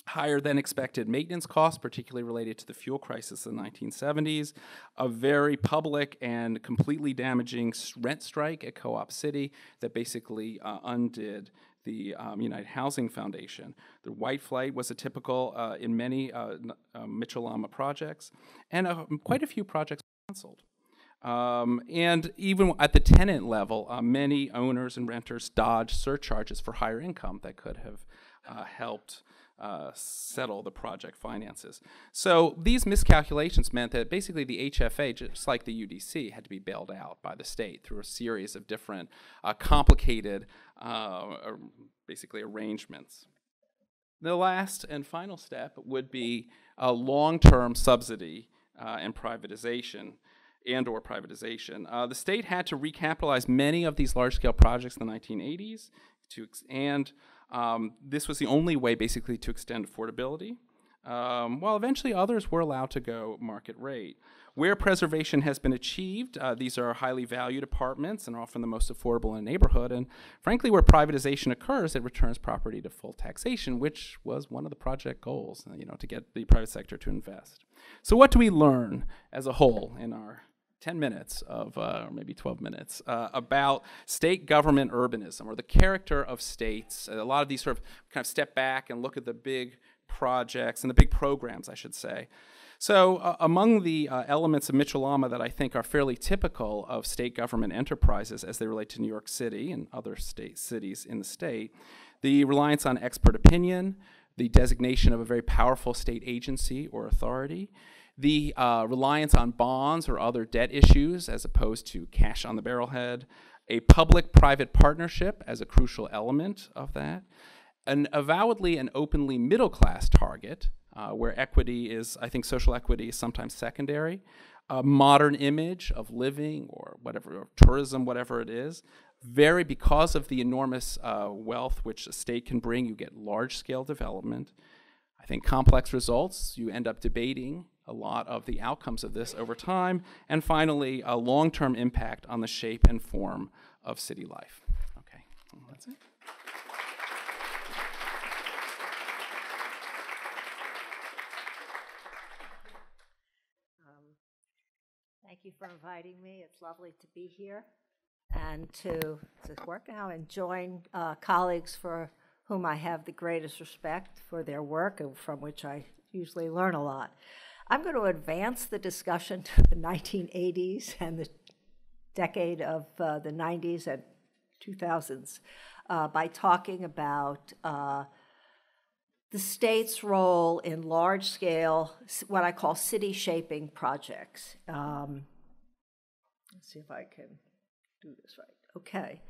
Speaker 5: higher than expected maintenance costs, particularly related to the fuel crisis in the 1970s, a very public and completely damaging rent strike at Co op City that basically uh, undid the um, United Housing Foundation. The white flight was a typical uh, in many uh, uh projects, and uh, quite a few projects canceled. Um, and even at the tenant level, uh, many owners and renters dodged surcharges for higher income that could have helped uh, settle the project finances. So these miscalculations meant that basically the HFA, just like the UDC, had to be bailed out by the state through a series of different uh, complicated, uh, basically arrangements. The last and final step would be a long-term subsidy uh, and privatization and or privatization. Uh, the state had to recapitalize many of these large-scale projects in the 1980s to and um, this was the only way, basically, to extend affordability. Um, while eventually others were allowed to go market rate. Where preservation has been achieved, uh, these are highly valued apartments and are often the most affordable in a neighborhood. And frankly, where privatization occurs, it returns property to full taxation, which was one of the project goals, you know, to get the private sector to invest. So, what do we learn as a whole in our 10 minutes of, uh, or maybe 12 minutes, uh, about state government urbanism or the character of states. A lot of these sort of kind of step back and look at the big projects and the big programs, I should say. So, uh, among the uh, elements of Mitchell-Lama that I think are fairly typical of state government enterprises as they relate to New York City and other state cities in the state, the reliance on expert opinion, the designation of a very powerful state agency or authority, the uh, reliance on bonds or other debt issues as opposed to cash on the barrelhead, a public private partnership as a crucial element of that, an avowedly and openly middle class target uh, where equity is, I think social equity is sometimes secondary, a modern image of living or whatever, or tourism, whatever it is. Very, because of the enormous uh, wealth which a state can bring, you get large scale development. I think complex results, you end up debating a lot of the outcomes of this over time, and finally, a long term impact on the shape and form of city life. Okay, well, that's it.
Speaker 6: Um, thank you for inviting me. It's lovely to be here and to, to work now and join uh, colleagues for whom I have the greatest respect for their work and from which I usually learn a lot. I'm going to advance the discussion to the 1980s and the decade of uh, the 90s and 2000s uh, by talking about uh, the state's role in large scale, what I call city shaping projects. Um, let's see if I can do this right. Okay.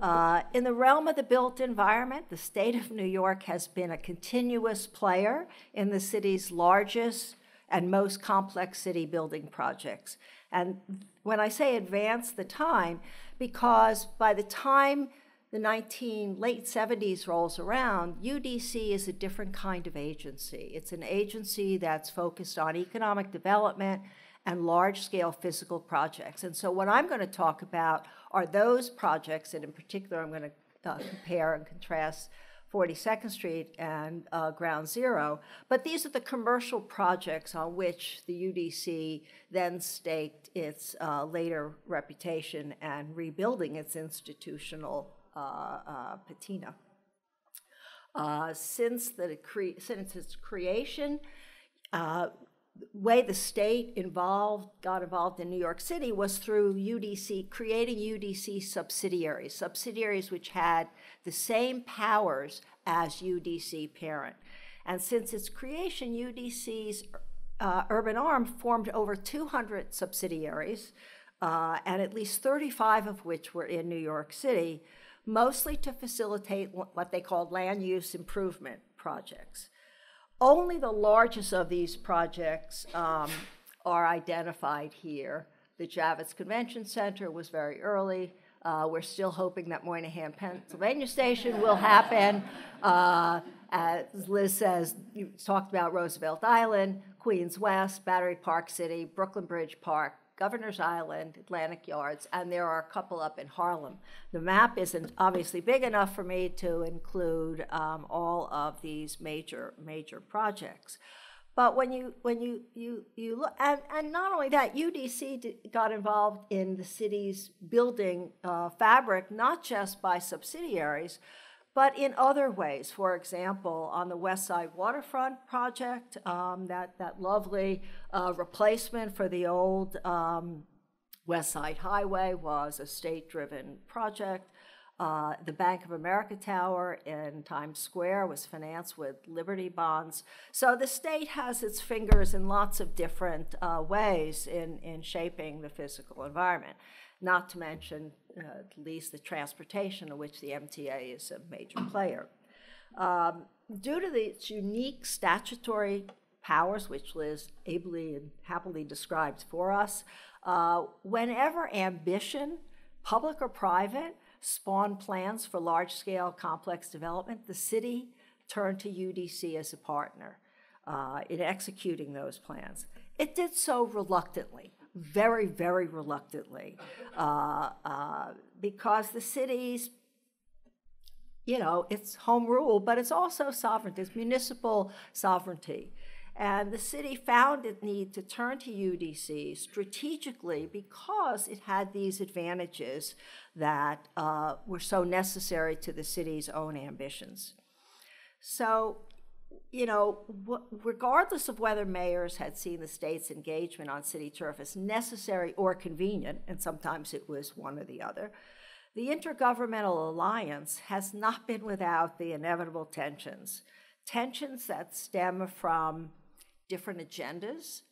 Speaker 6: Uh, in the realm of the built environment, the state of New York has been a continuous player in the city's largest and most complex city building projects. And when I say advance the time, because by the time the 19 late 70s rolls around, UDC is a different kind of agency. It's an agency that's focused on economic development and large scale physical projects. And so, what I'm going to talk about are those projects, and in particular, I'm going to uh, compare and contrast 42nd Street and uh, Ground Zero. But these are the commercial projects on which the UDC then staked its uh, later reputation and rebuilding its institutional uh, uh patina. Uh, since, the cre- since its creation, uh, way the state involved got involved in New York City was through UDC creating UDC subsidiaries, subsidiaries which had the same powers as UDC parent. And since its creation, UDC's uh, urban arm formed over 200 subsidiaries, uh, and at least 35 of which were in New York City, mostly to facilitate what they called land use improvement projects. Only the largest of these projects um, are identified here. The Javits Convention Center was very early. Uh, we're still hoping that Moynihan, Pennsylvania Station will happen. Uh, as Liz says, you talked about Roosevelt Island, Queens West, Battery Park City, Brooklyn Bridge Park, Governor's Island, Atlantic Yards, and there are a couple up in Harlem. The map isn't obviously big enough for me to include um, all of these major major projects. But when you when you you you look and, and not only that, UDC did, got involved in the city's building uh, fabric, not just by subsidiaries, but in other ways. For example, on the West Side Waterfront project, um, that, that lovely uh, replacement for the old um, West Side Highway was a state driven project. Uh, the Bank of America Tower in Times Square was financed with Liberty bonds. So the state has its fingers in lots of different uh, ways in, in shaping the physical environment not to mention uh, at least the transportation, of which the MTA is a major player. Um, due to its unique statutory powers, which Liz ably and happily describes for us, uh, whenever ambition, public or private, spawned plans for large scale complex development, the city turned to UDC as a partner uh, in executing those plans. It did so reluctantly very, very reluctantly uh, uh, because the cities, you know, it's home rule, but it's also sovereignty, it's municipal sovereignty. And the city found it need to turn to UDC strategically because it had these advantages that uh, were so necessary to the city's own ambitions. So you know, regardless of whether mayors had seen the state's engagement on city turf as necessary or convenient, and sometimes it was one or the other, the Intergovernmental Alliance has not been without the inevitable tensions. Tensions that stem from different agendas,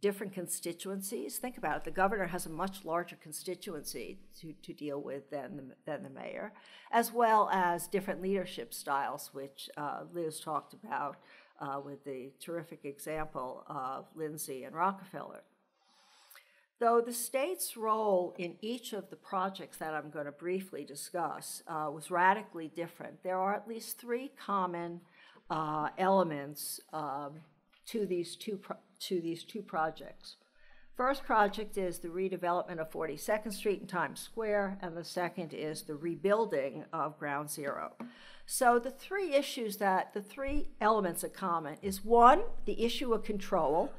Speaker 6: different constituencies. Think about it. The governor has a much larger constituency to, to deal with than the, than the mayor, as well as different leadership styles, which uh, Liz talked about uh, with the terrific example of Lindsay and Rockefeller. Though the state's role in each of the projects that I'm going to briefly discuss uh, was radically different, there are at least three common uh, elements um, to these two pro- to these two projects. First project is the redevelopment of 42nd Street and Times Square, and the second is the rebuilding of Ground Zero. So the three issues that the three elements of common is one, the issue of control.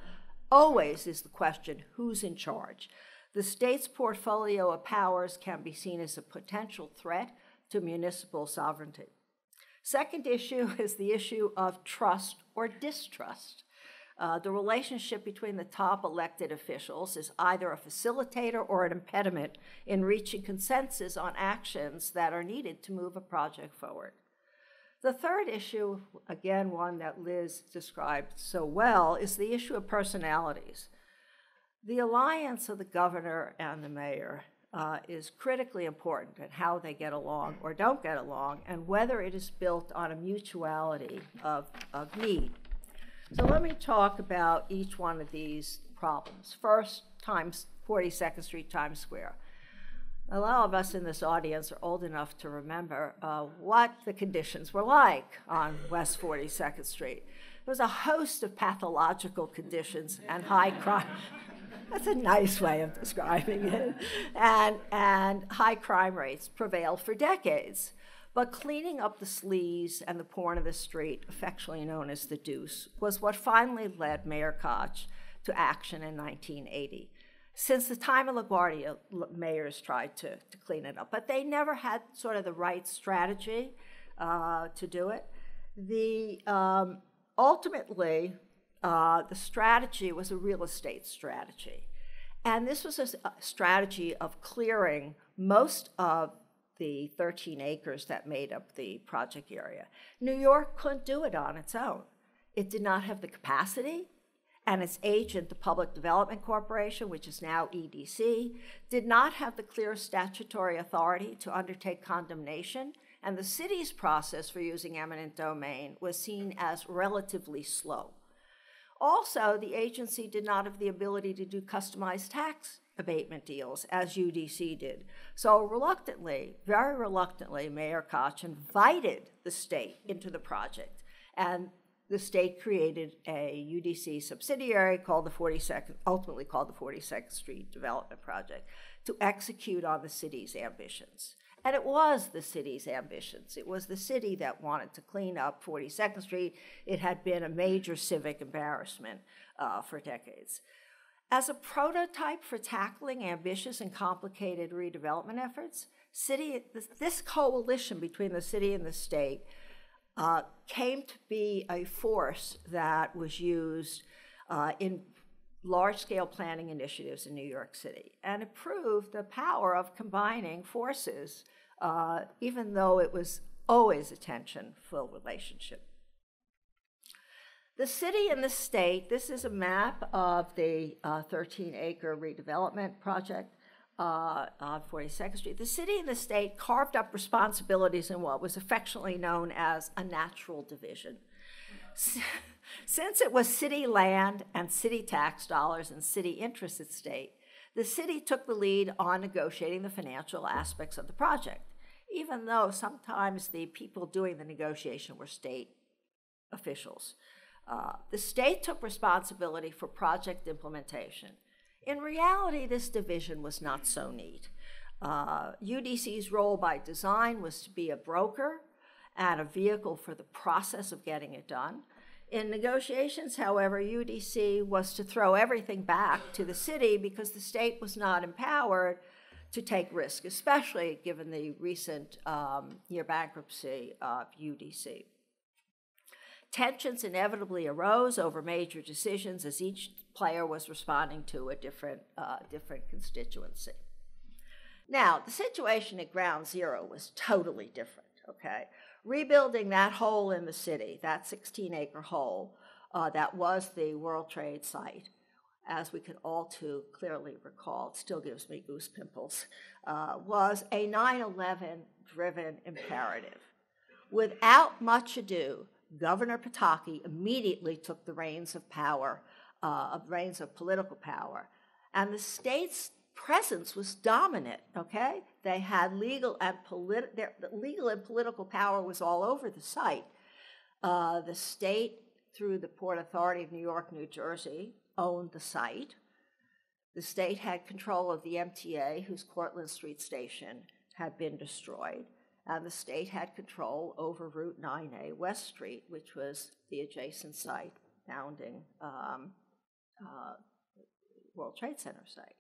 Speaker 6: Always is the question who's in charge. The state's portfolio of powers can be seen as a potential threat to municipal sovereignty. Second issue is the issue of trust or distrust. Uh, the relationship between the top elected officials is either a facilitator or an impediment in reaching consensus on actions that are needed to move a project forward. The third issue, again, one that Liz described so well, is the issue of personalities. The alliance of the governor and the mayor uh, is critically important in how they get along or don't get along and whether it is built on a mutuality of, of need. So let me talk about each one of these problems. First, Times 42nd Street, Times Square. A lot of us in this audience are old enough to remember uh, what the conditions were like on West 42nd Street. There was a host of pathological conditions and high crime. That's a nice way of describing it. And, and high crime rates prevailed for decades. But cleaning up the sleaze and the porn of the street, affectionately known as the deuce, was what finally led Mayor Koch to action in 1980. Since the time of LaGuardia, mayors tried to, to clean it up, but they never had sort of the right strategy uh, to do it. The um, ultimately, uh, the strategy was a real estate strategy. And this was a, a strategy of clearing most of the 13 acres that made up the project area. New York couldn't do it on its own. It did not have the capacity, and its agent, the Public Development Corporation, which is now EDC, did not have the clear statutory authority to undertake condemnation, and the city's process for using eminent domain was seen as relatively slow. Also, the agency did not have the ability to do customized tax abatement deals as UDC did. So, reluctantly, very reluctantly, Mayor Koch invited the state into the project. And the state created a UDC subsidiary called the 42nd, ultimately called the 42nd Street Development Project, to execute on the city's ambitions. And it was the city's ambitions. It was the city that wanted to clean up 42nd Street. It had been a major civic embarrassment uh, for decades. As a prototype for tackling ambitious and complicated redevelopment efforts, city, this, coalition between the city and the state uh, came to be a force that was used uh, in large scale planning initiatives in New York City. And it proved the power of combining forces, uh, even though it was always a tension-filled relationship. The city and the state, this is a map of the 13 uh, acre redevelopment project uh, on 42nd Street. The city and the state carved up responsibilities in what was affectionately known as a natural division. Since it was city land and city tax dollars and city interest at stake, the city took the lead on negotiating the financial aspects of the project, even though sometimes the people doing the negotiation were state officials. Uh, the state took responsibility for project implementation. In reality, this division was not so neat. Uh, UDC's role by design was to be a broker and a vehicle for the process of getting it done. In negotiations, however, UDC was to throw everything back to the city because the state was not empowered to take risk, especially given the recent um, near bankruptcy of UDC. Tensions inevitably arose over major decisions as each player was responding to a different, uh, different constituency. Now, the situation at ground zero was totally different, okay? rebuilding that hole in the city, that 16 acre hole uh, that was the World Trade site, as we can all too clearly recall, it still gives me goose pimples, uh, was a 9 11 driven imperative. Without much ado, Governor Pataki immediately took the reins of power, uh, of reins of political power, and the state's presence was dominant, okay? They had legal and politi- their, legal and political power was all over the site. Uh, the state, through the Port Authority of New York, New Jersey, owned the site. The state had control of the MTA, whose Cortlandt Street station had been destroyed. And the state had control over Route 9A West Street, which was the adjacent site founding um, uh, World Trade Center site.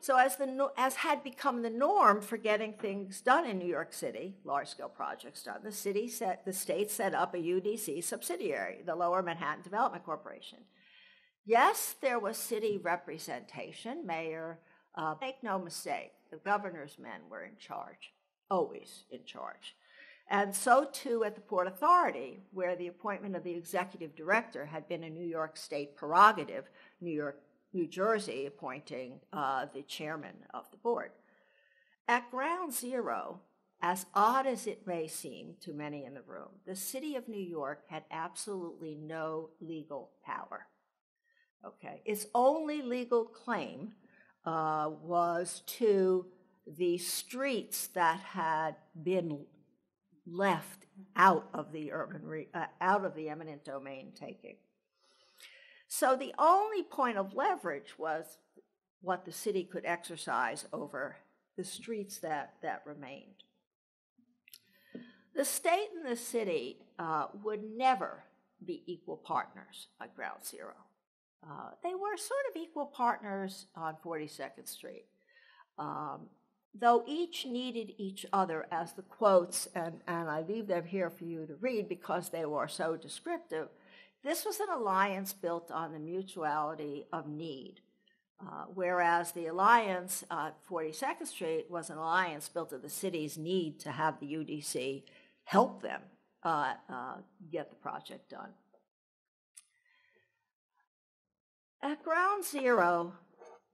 Speaker 6: So, as, the, as had become the norm for getting things done in New York City, large scale projects done, the, city set, the state set up a UDC subsidiary, the Lower Manhattan Development Corporation. Yes, there was city representation, mayor. Uh, make no mistake, the governor's men were in charge, always in charge. And so too at the Port Authority, where the appointment of the executive director had been a New York State prerogative. New York New Jersey appointing uh, the chairman of the board. At ground zero, as odd as it may seem to many in the room, the city of New York had absolutely no legal power. Okay, its only legal claim uh, was to the streets that had been left out of the urban re- uh, out of the eminent domain taking. So the only point of leverage was what the city could exercise over the streets that, that remained. The state and the city uh, would never be equal partners at Ground Zero. Uh, they were sort of equal partners on 42nd Street. Um, though each needed each other as the quotes, and, and I leave them here for you to read because they were so descriptive, This was an alliance built on the mutuality of need, uh, whereas the alliance at 42nd Street was an alliance built on the city's need to have the UDC help them uh, uh, get the project done. At ground zero,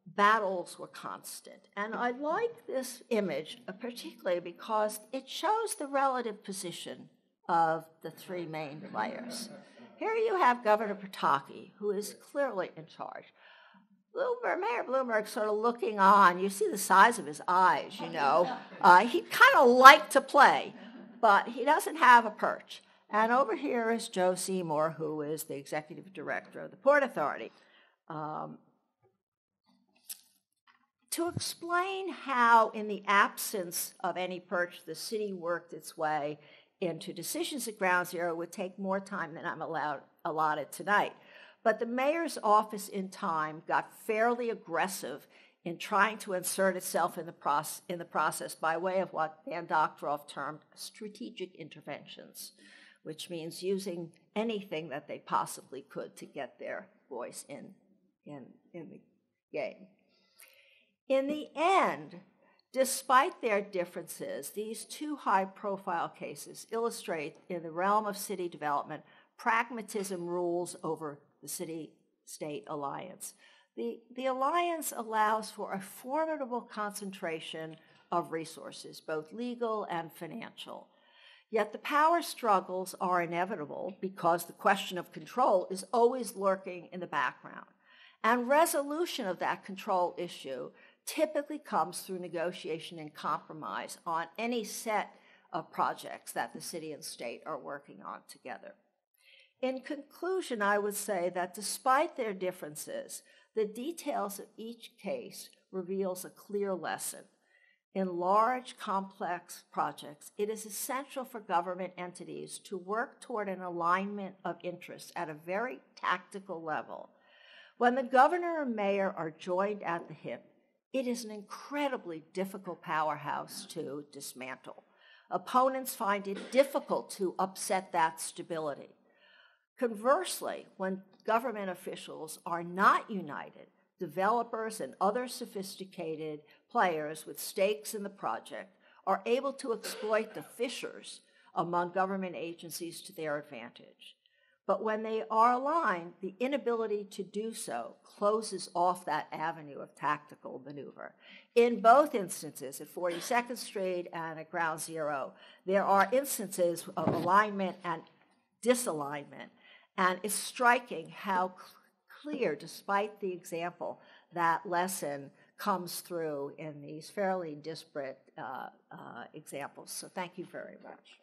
Speaker 6: battles were constant. And I like this image uh, particularly because it shows the relative position of the three main players. Here you have Governor Pataki, who is clearly in charge. Bloomberg, Mayor Bloomberg, sort of looking on. You see the size of his eyes, you know. Uh, he kind of liked to play, but he doesn't have a perch. And over here is Joe Seymour, who is the executive director of the Port Authority. Um, to explain how, in the absence of any perch, the city worked its way into decisions at Ground Zero would take more time than I'm allowed, allotted tonight. But the mayor's office in time got fairly aggressive in trying to insert itself in the, proce- in the process by way of what Dan Doctoroff termed strategic interventions, which means using anything that they possibly could to get their voice in, in, in the game. In the end, despite their differences, these two high profile cases illustrate in the realm of city development, pragmatism rules over the city state alliance. The, the alliance allows for a formidable concentration of resources, both legal and financial. Yet the power struggles are inevitable because the question of control is always lurking in the background. And resolution of that control issue typically comes through negotiation and compromise on any set of projects that the city and state are working on together. In conclusion, I would say that despite their differences, the details of each case reveals a clear lesson. In large, complex projects, it is essential for government entities to work toward an alignment of interests at a very tactical level. When the governor and mayor are joined at the hip, it is an incredibly difficult powerhouse to dismantle. Opponents find it difficult to upset that stability. Conversely, when government officials are not united, developers and other sophisticated players with stakes in the project are able to exploit the fissures among government agencies to their advantage. But when they are aligned, the inability to do so closes off that avenue of tactical maneuver. In both instances, at 42nd Street and at Ground Zero, there are instances of alignment and disalignment. And it's striking how clear, despite the example, that lesson comes through in these fairly disparate uh, uh, examples. So thank you very much.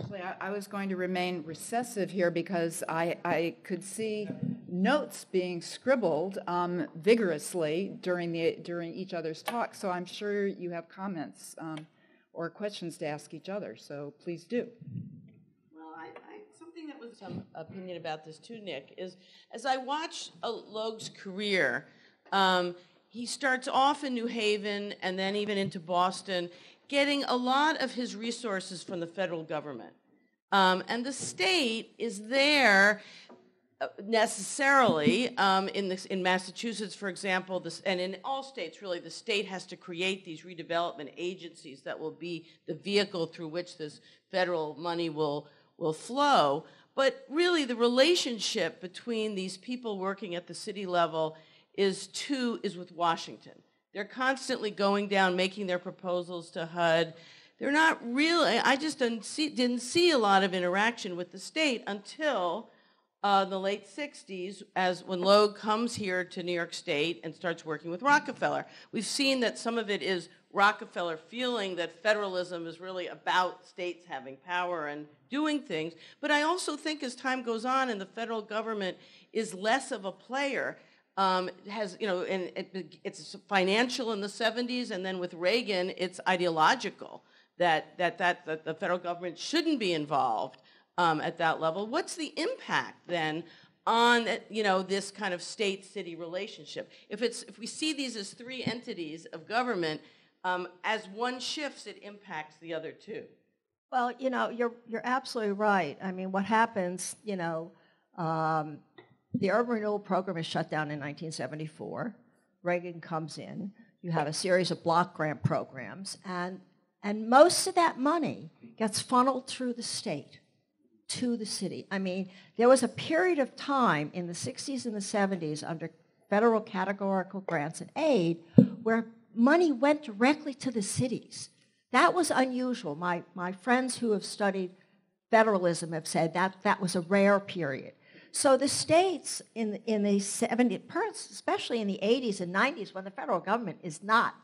Speaker 3: Actually, I, I was going to remain recessive here because I, I could see notes being scribbled um, vigorously during, the, during each other's talk, so I'm sure you have comments um, or questions to ask each other, so please do.
Speaker 4: Well, something that was some opinion about this too, Nick, is as I watch uh, Logue's career, um, he starts off in New Haven and then even into Boston getting a lot of his resources from the federal government. Um, and the state is there uh, necessarily um, in this in Massachusetts, for example, this, and in all states, really, the state has to create these redevelopment agencies that will be the vehicle through which this federal money will will flow. But really, the relationship between these people working at the city level is to is with Washington. They're constantly going down, making their proposals to HUD. They're not really, I just didn't see, didn't see a lot of interaction with the state until uh, the late 60s, as when Logue comes here to New York State and starts working with Rockefeller. We've seen that some of it is Rockefeller feeling that federalism is really about states having power and doing things. But I also think as time goes on and the federal government is less of a player, um, has, you know, and it, it's financial in the 70s, and then with Reagan, it's ideological that, that, that, that the federal government shouldn't be involved um, at that level. What's the impact then on you know this kind of state city relationship if it's if we see these as three entities of government um, as one shifts it impacts the other two
Speaker 6: Well, you know, you're, you're absolutely right. I mean, what happens, you know, um, the urban renewal program is shut down in 1974. Reagan comes in. You have a series of block grant programs, and, and most of that money gets funneled through the state to the city. I mean, there was a period of time in the 60s and the 70s under federal categorical grants and aid where money went directly to the cities. That was unusual. My, my friends who have studied federalism have said that that was a rare period. So the states in, in the 70s, especially in the 80s and 90s, when the federal government is not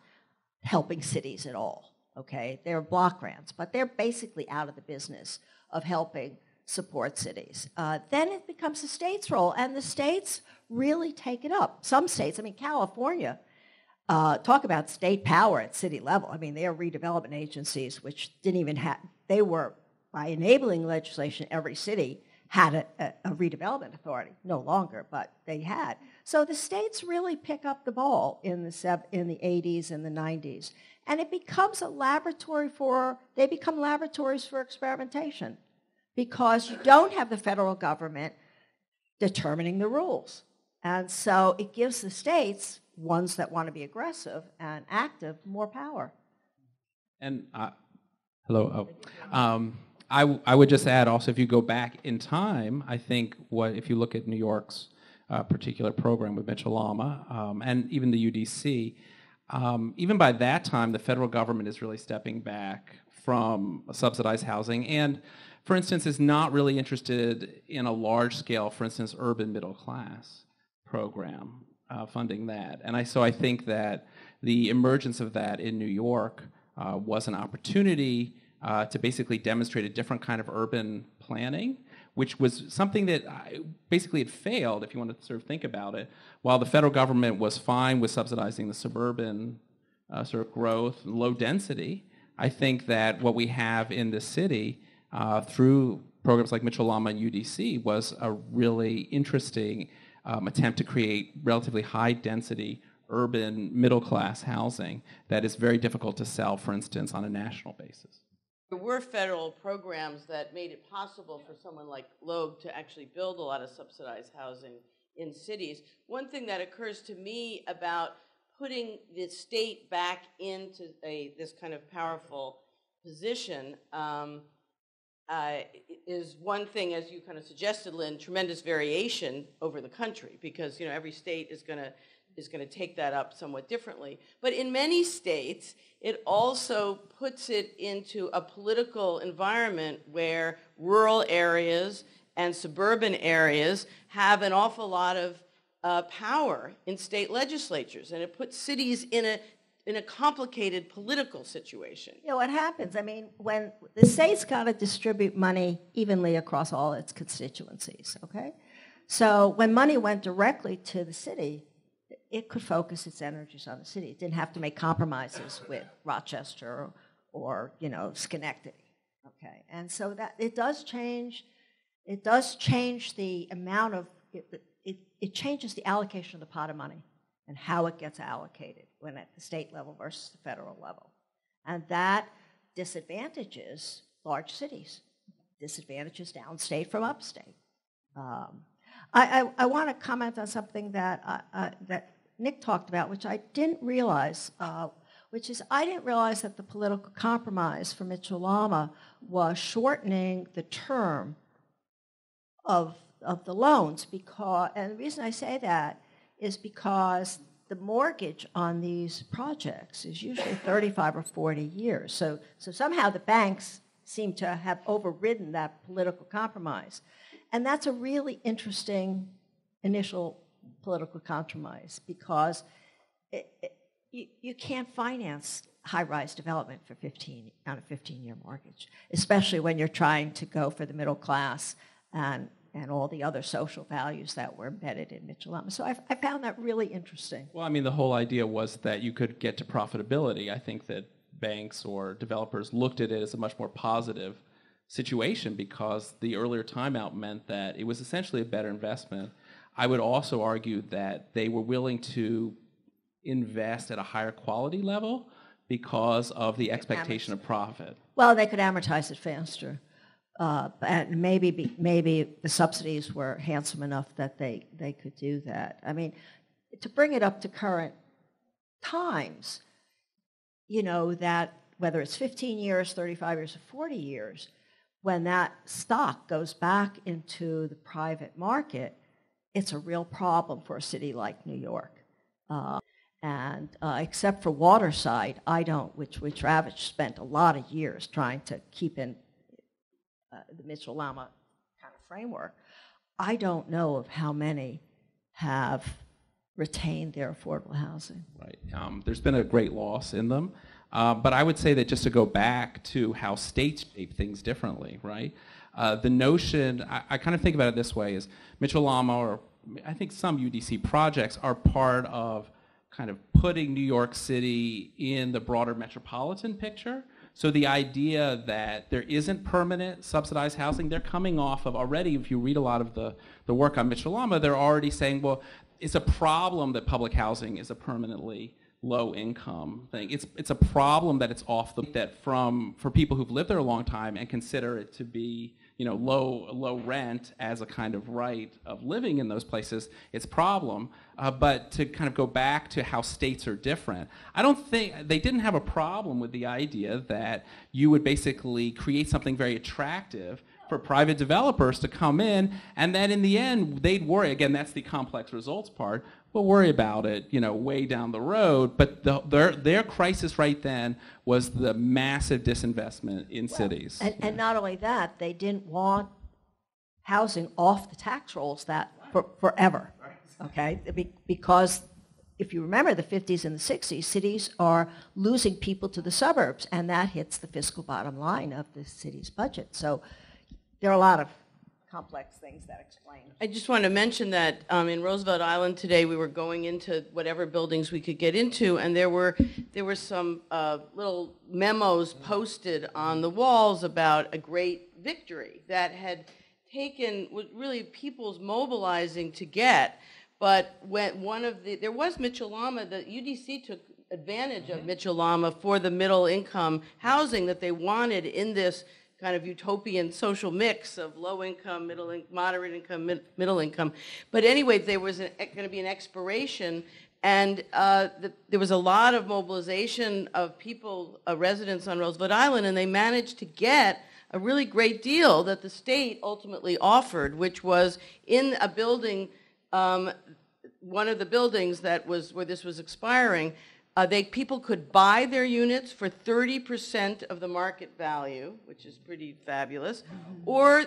Speaker 6: helping cities at all, okay? They're block grants, but they're basically out of the business of helping support cities. Uh, then it becomes the state's role, and the states really take it up. Some states, I mean, California, uh, talk about state power at city level. I mean, they are redevelopment agencies, which didn't even have, they were, by enabling legislation, every city had a, a, a, redevelopment authority. No longer, but they had. So the states really pick up the ball in the, in the 80s and the 90s. And it becomes a laboratory for, they become laboratories for experimentation because you don't have the federal government determining the rules. And so it gives the states, ones that want to be aggressive and active, more power.
Speaker 5: And uh, hello. Oh. Um, I, I would just add also, if you go back in time, I think what if you look at New York's uh, particular program with Mitchell Lama um, and even the UDC, um, even by that time, the federal government is really stepping back from subsidized housing and, for instance, is not really interested in a large scale, for instance, urban middle class program uh, funding that. And I, so I think that the emergence of that in New York uh, was an opportunity uh, to basically demonstrate a different kind of urban planning, which was something that I, basically had failed, if you want to sort of think about it. While the federal government was fine with subsidizing the suburban uh, sort of growth, low density, I think that what we have in the city uh, through programs like Mitchell Lama and UDC was a really interesting um, attempt to create relatively high density urban middle class housing that is very difficult to sell, for instance, on a national basis.
Speaker 4: There were federal programs that made it possible for someone like Logue to actually build a lot of subsidized housing in cities. One thing that occurs to me about putting the state back into a, this kind of powerful position um, uh, is one thing, as you kind of suggested, Lynne, tremendous variation over the country because you know every state is going to is going to take that up somewhat differently. But in many states, it also puts it into a political environment where rural areas and suburban areas have an awful lot of uh, power in state legislatures, and it puts cities in a in a complicated political situation.
Speaker 6: You know what happens? I mean, when the state's got to distribute money evenly across all its constituencies, okay? So when money went directly to the city, it could focus its energies on the city. It didn't have to make compromises with Rochester or, you know Schenectady. Okay, and so that it does change. It does change the amount of it, it, it changes the allocation of the pot of money and how it gets allocated when at the state level versus the federal level, and that disadvantages large cities, disadvantages downstate from upstate. Um, I, I, I want to comment on something that, uh, uh, that Nick talked about, which I didn't realize, uh, which is I didn't realize that the political compromise for Mitchell Lama was shortening the term of, of the loans. Because, and the reason I say that is because the mortgage on these projects is usually 35 or 40 years. So, so somehow the banks seem to have overridden that political compromise. And that's a really interesting initial political compromise because it, it, you, you can't finance high-rise development for 15 on a 15-year mortgage, especially when you're trying to go for the middle class and and all the other social values that were embedded in Mitchell Lama. So I, I found that really interesting.
Speaker 5: Well, I mean, the whole idea was that you could get to profitability. I think that banks or developers looked at it as a much more positive situation because the earlier timeout meant that it was essentially a better investment. I would also argue that they were willing to invest at a higher quality level because of the expectation of profit.
Speaker 6: Well, they could amortize it faster. Uh, and maybe be, maybe the subsidies were handsome enough that they, they could do that. I mean, to bring it up to current times, you know, that whether it's 15 years, 35 years, or 40 years, when that stock goes back into the private market, it's a real problem for a city like New York. Uh, and uh, except for Waterside, I don't, which, which Ravitch spent a lot of years trying to keep in uh, the Mitchell-Lama kind of framework, I don't know of how many have retained their affordable housing.
Speaker 5: Right. Um, there's been a great loss in them. Uh, but I would say that just to go back to how states shape things differently, right? Uh, the notion, I, I, kind of think about it this way, is Mitchell-Lama, or I think some UDC projects are part of kind of putting New York City in the broader metropolitan picture. So the idea that there isn't permanent subsidized housing, they're coming off of already, if you read a lot of the, the work on Mitchell-Lama, they're already saying, well, it's a problem that public housing is a permanently low income thing. It's it's a problem that it's off the that from for people who've lived there a long time and consider it to be you know low low rent as a kind of right of living in those places. It's problem. Uh, but to kind of go back to how states are different, I don't think they didn't have a problem with the idea that you would basically create something very attractive for private developers to come in, and then in the end they'd worry. Again, that's the complex results part we'll worry about it, you know, way down the road. But the, their, their crisis right then was the massive disinvestment in well, cities.
Speaker 6: And, and, not only that, they didn't want housing off the tax rolls that for, forever, okay? because if you remember the 50s and the 60s, cities are losing people to the suburbs, and that hits the fiscal bottom line of the city's budget. So there are a lot of complex things that explain.
Speaker 4: I just want to mention that um, in Roosevelt Island today, we were going into whatever buildings we could get into, and there were there were some uh, little memos posted on the walls about a great victory that had taken really people's mobilizing to get. But when one of the there was Mitchell-Lama, the UDC took advantage of Mitchell-Lama for the middle income housing that they wanted in this kind of utopian social mix of low income, middle, in, moderate income, mid, middle income. But anyway, there was going to be an expiration, and uh, the, there was a lot of mobilization of people, uh, residents on Roosevelt Island, and they managed to get a really great deal that the state ultimately offered, which was in a building, um, one of the buildings that was where this was expiring, uh, they, people could buy their units for 30% of the market value, which is pretty fabulous, or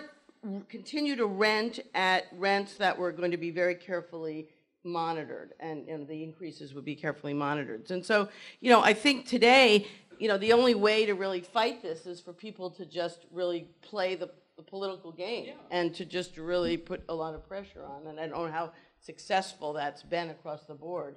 Speaker 4: continue to rent at rents that were going to be very carefully monitored, and, and the increases would be carefully monitored. And so, you know, I think today, you know, the only way to really fight this is for people to just really play the, the political game yeah. and to just really put a lot of pressure on. And I don't know how successful that's been across the board.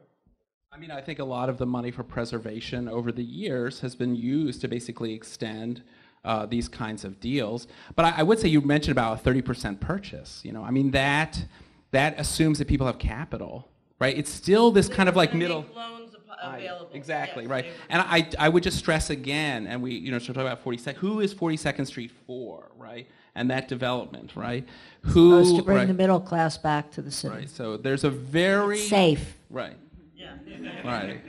Speaker 5: I mean, I think a lot of the money for preservation over the years has been used to basically extend uh, these kinds of deals. But I, I, would say you mentioned about a 30% purchase. You know, I mean that that assumes that people have capital, right? It's still this kind of like middle.
Speaker 4: Loans available.
Speaker 5: Exactly yes, right. And I, I would just stress again, and we you know should talk about 42nd. Who is 42nd Street for, right? And that development, right?
Speaker 6: Who supposed to bring right, the middle class back to the city.
Speaker 5: Right. So there's a very
Speaker 6: it's safe.
Speaker 5: Right right.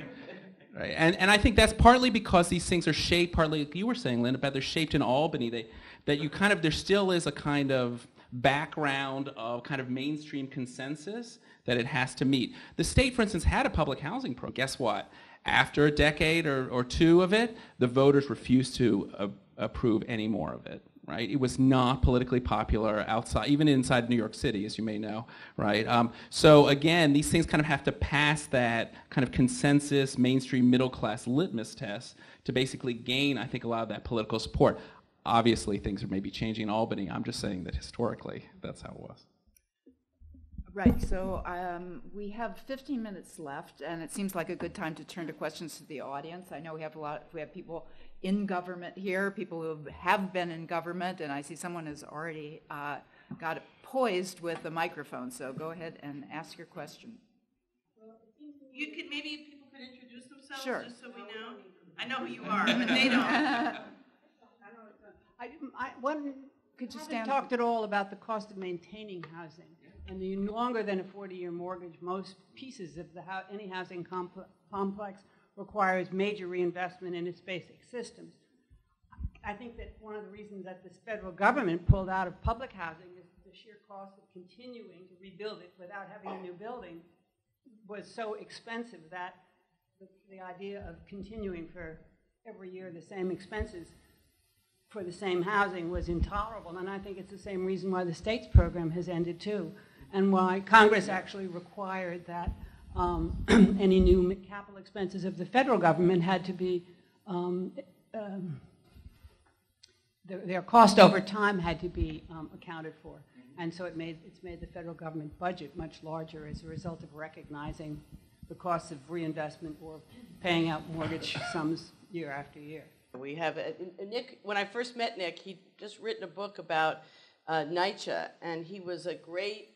Speaker 5: Right. And, and I think that's partly because these things are shaped, partly like you were saying, Linda, but they're shaped in Albany. They, that you kind of, there still is a kind of background of kind of mainstream consensus that it has to meet. The state, for instance, had a public housing program. Guess what? After a decade or, or two of it, the voters refused to uh, approve any more of it right? It was not politically popular outside, even inside New York City, as you may know, right? Um, so again, these things kind of have to pass that kind of consensus, mainstream middle class litmus test to basically gain, I think, a lot of that political support. Obviously, things are maybe changing in Albany. I'm just saying that historically, that's how it was.
Speaker 3: Right, so um, we have 15 minutes left, and it seems like a good time to turn to questions to the audience. I know we have a lot, we have people in government here, people who have been in government, and I see someone has already uh, got it poised with the microphone, so go ahead and ask your question.
Speaker 4: You could, maybe people could introduce themselves,
Speaker 3: Sure.
Speaker 4: just so we know. I know who you are, but they don't.
Speaker 7: I, I, one,
Speaker 3: Could you
Speaker 7: haven't
Speaker 3: stand?
Speaker 7: talked at all about the cost of maintaining housing. And the longer than a 40-year mortgage, most pieces of the, hou- any housing compl- complex requires major reinvestment in its basic systems. I think that one of the reasons that this federal government pulled out of public housing is the sheer cost of continuing to rebuild it without having a new building was so expensive that the, the idea of continuing for every year the same expenses for the same housing was intolerable. And I think it's the same reason why the state's program has ended too, and why Congress actually required that um, any new capital expenses of the federal government had to be, um, um, their, their cost over time had to be um, accounted for. And so it made, it's made the federal government budget much larger as a result of recognizing the costs of reinvestment or paying out mortgage sums year after year.
Speaker 4: We have, a- Nick, when I first met Nick, he'd just written a book about uh, NYCHA, and he was a great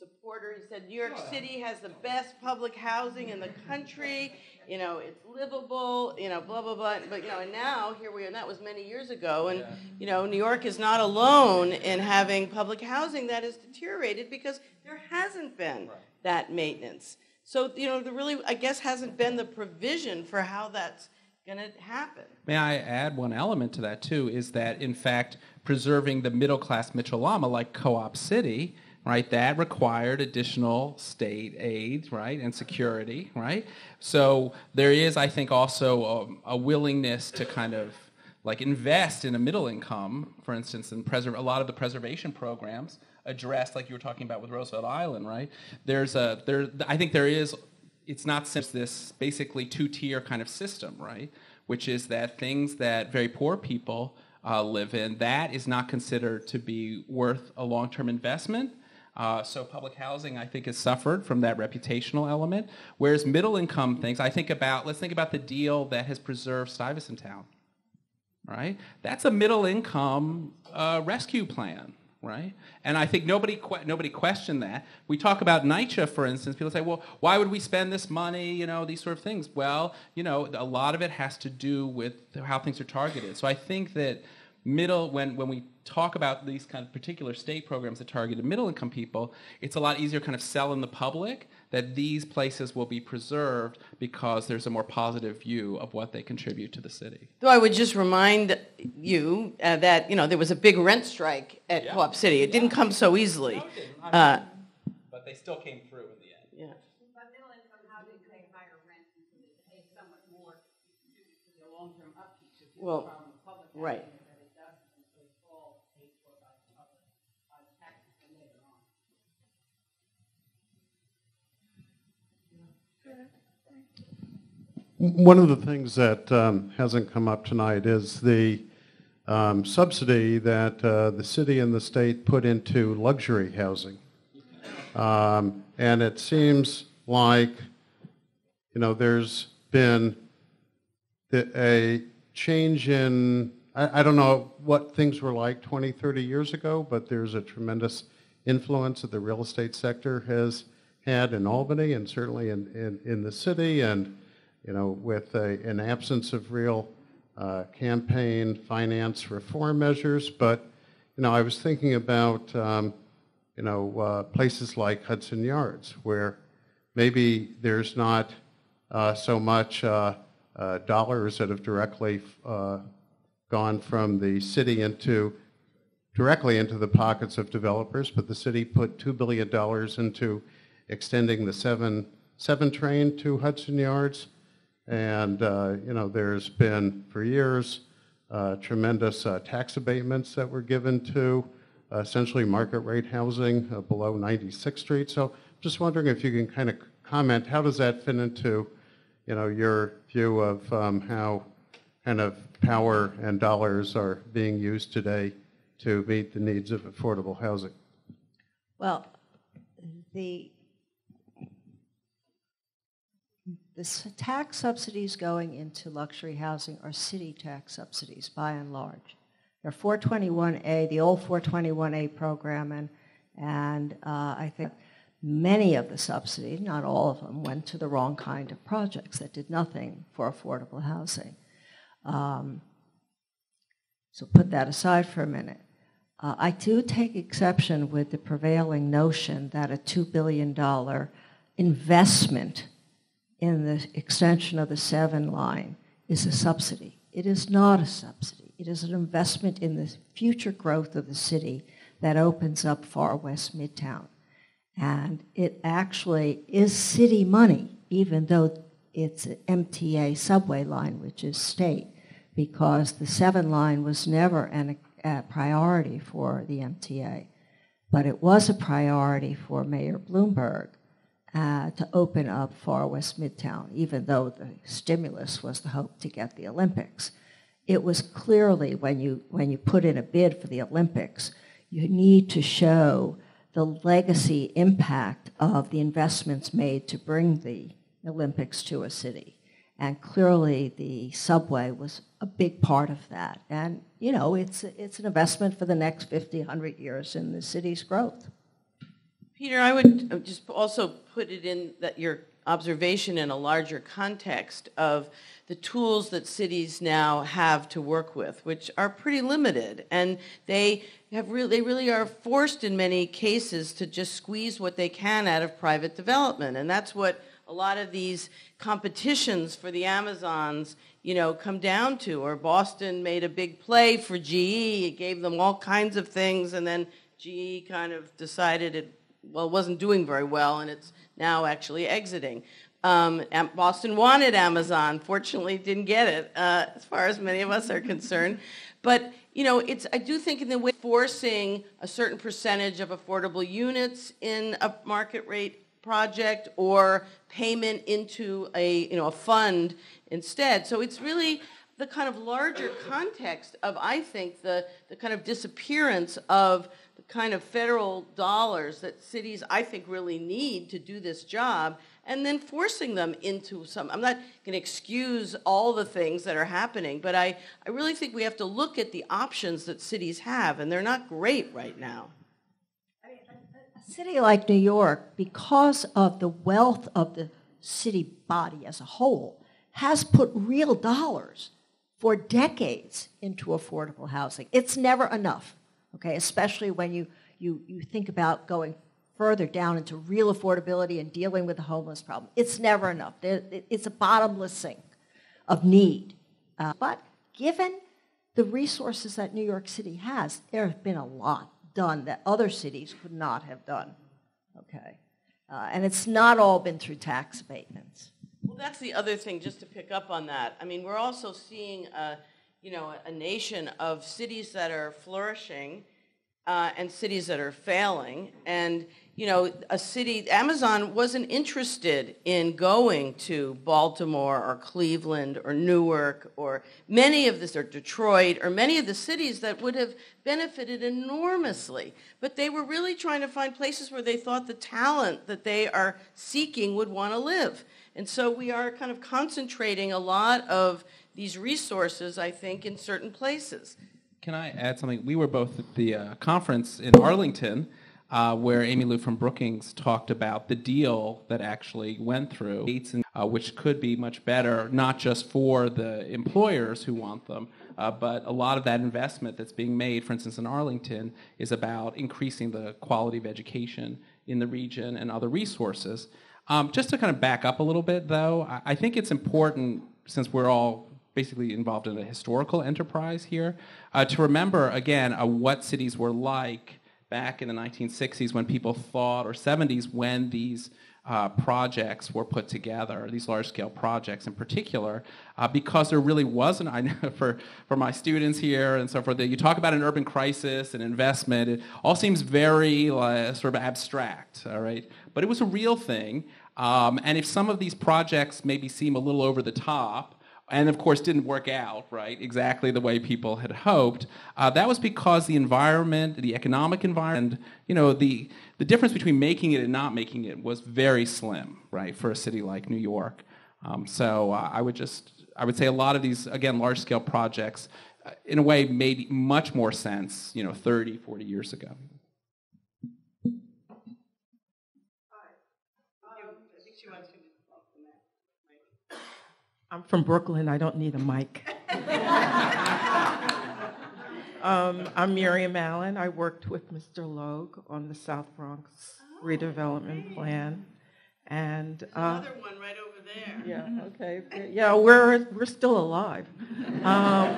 Speaker 4: supporter. He said, New York City has the best public housing in the country, you know, it's livable, you know, blah, blah, blah. But, you know, and now, here we are, and that was many years ago, and, you know, New York is not alone in having public housing that has deteriorated because there hasn't been that maintenance. So, you know, there really, I guess, hasn't been the provision for how that's going to happen.
Speaker 5: May I add one element to that too? Is that in fact preserving the middle class Mitchell-Lama, like Co-op City, right? That required additional state aid, right, and security, right? So there is, I think, also a, a willingness to kind of like invest in a middle income, for instance, and preserve a lot of the preservation programs addressed, like you were talking about with Roosevelt Island, right? There's a there. I think there is it's not simply this basically two-tier kind of system, right? Which is that things that very poor people uh, live in, that is not considered to be worth a long-term investment. Uh, so public housing, I think, has suffered from that reputational element. Whereas middle-income things, I think about. Let's think about the deal that has preserved Stuyvesant Town, right? That's a middle-income uh, rescue plan, right? And I think nobody que- nobody questioned that. We talk about NYCHA, for instance. People say, "Well, why would we spend this money?" You know, these sort of things. Well, you know, a lot of it has to do with how things are targeted. So I think that middle when when we talk about these kind of particular state programs that targeted middle income people, it's a lot easier kind of sell in the public that these places will be preserved because there's a more positive view of what they contribute to the city.
Speaker 4: Though I would just remind you uh, that you know there was a big rent strike at
Speaker 5: Yeah.
Speaker 4: Co-op City. It didn't come so easily. Uh,
Speaker 5: But they still came through in the end.
Speaker 4: yeah.
Speaker 7: But middle income housing pay higher rent, and so they pay somewhat more due to their long-term upkeep. So if you have a
Speaker 4: Well,
Speaker 7: problem with public
Speaker 4: right.
Speaker 7: housing, that it doesn't, and so it's all paid for by the public, by the taxes later on.
Speaker 8: One of the things that um, hasn't come up tonight is the um, subsidy that uh, the city and the state put into luxury housing. Um, And it seems like, you know, there's been a change in, I I don't know what things were like 20, 30 years ago, but there's a tremendous influence that the real estate sector has had in Albany and certainly in, in, in the city. And, you know, with a, an absence of real uh, campaign finance reform measures. But, you know, I was thinking about, um, you know, uh, places like Hudson Yards, where maybe there's not uh, so much uh, uh, dollars that have directly uh, gone from the city into directly into the pockets of developers, but the city put $2 billion into extending the 7, 7 train to Hudson Yards. And, uh, you know, there's been, for years, uh, tremendous uh, tax abatements that were given to essentially market rate housing below 96th Street. So just wondering if you can kind of comment, how does that fit into, you know, your view of um, how kind of power and dollars are being used today to meet the needs of affordable housing?
Speaker 6: Well, the, The tax subsidies going into luxury housing are city tax subsidies by and large. They're 421A, the old 421A program, and, and uh, I think many of the subsidies, not all of them, went to the wrong kind of projects that did nothing for affordable housing. Um, so put that aside for a minute. Uh, I do take exception with the prevailing notion that a $2 billion investment in the extension of the seven line is a subsidy. It is not a subsidy. It is an investment in the future growth of the city that opens up far west Midtown. And it actually is city money, even though it's an MTA subway line, which is state, because the 7 line was never an, a priority for the MTA. But it was a priority for Mayor Bloomberg uh, to open up far west Midtown, even though the stimulus was the hope to get the Olympics. It was clearly when you, when you put in a bid for the Olympics, you need to show the legacy impact of the investments made to bring the Olympics to a city. And clearly, the subway was a big part of that. And, you know, it's, it's an investment for the next 50, 100 years in the city's growth.
Speaker 4: Peter, I would uh, just also put it in that your observation in a larger context of the tools that cities now have to work with, which are pretty limited, and they have really, they really are forced in many cases to just squeeze what they can out of private development, and that's what a lot of these competitions for the Amazons, you know, come down to. Or Boston made a big play for GE, it gave them all kinds of things, and then GE kind of decided it well wasn't doing very well, and it's now actually exiting. Um, Boston wanted Amazon. Fortunately, didn't get it, uh, as far as many of us are concerned. But you know, it's I do think in the way forcing a certain percentage of affordable units in a market rate project or payment into a you know a fund instead. So it's really the kind of larger context of I think the the kind of disappearance of kind of federal dollars that cities I think really need to do this job and then forcing them into some. I'm not going to excuse all the things that are happening, but I, I really think we have to look at the options that cities have, and they're not great right now.
Speaker 6: A city like New York, because of the wealth of the city body as a whole, has put real dollars for decades into affordable housing. It's never enough, okay, especially when you, you, you think about going further down into real affordability and dealing with the homeless problem. It's never enough. It's a bottomless sink of need. Uh, but given the resources that New York City has, there has been a lot done that other cities could not have done. Okay, uh, and it's not all been through tax abatements.
Speaker 4: Well, that's the other thing. Just to pick up on that, I mean, we're also seeing a, you know, a nation of cities that are flourishing uh, and cities that are failing, and you know, a city, Amazon wasn't interested in going to Baltimore or Cleveland or Newark or many of this, or Detroit, or many of the cities that would have benefited enormously. But they were really trying to find places where they thought the talent that they are seeking would want to live. And so we are kind of concentrating a lot of these resources, I think, in certain places.
Speaker 5: Can I add something? We were both at the uh, conference in Arlington uh, where Amy Liu from Brookings talked about the deal that actually went through, uh, which could be much better, not just for the employers who want them, uh, but a lot of that investment that's being made, for instance, in Arlington, is about increasing the quality of education in the region and other resources. Um, just to kind of back up a little bit, though, I, I think it's important since we're all basically involved in a historical enterprise here, uh, to remember again uh, what cities were like back in the 1960s when people thought, or 70s when these uh, projects were put together, these large scale projects in particular, uh, because there really wasn't, I know for, for my students here and so forth, you talk about an urban crisis and investment, it all seems very uh, sort of abstract, all right? But it was a real thing. Um, and if some of these projects maybe seem a little over the top, and of course didn't work out right exactly the way people had hoped uh, that was because the environment the economic environment you know the the difference between making it and not making it was very slim right for a city like new york Um, so uh, I would just, I would say a lot of these, again, large scale projects, uh, in a way, made much more sense, you know, 30, 40 years ago.
Speaker 9: I'm from Brooklyn. I don't need a mic. um, I'm Miriam Allen. I worked with Mr. Logue on the South Bronx redevelopment plan. And uh,
Speaker 4: Another one right over there.
Speaker 9: yeah, okay. Yeah, we're, we're still alive. Um,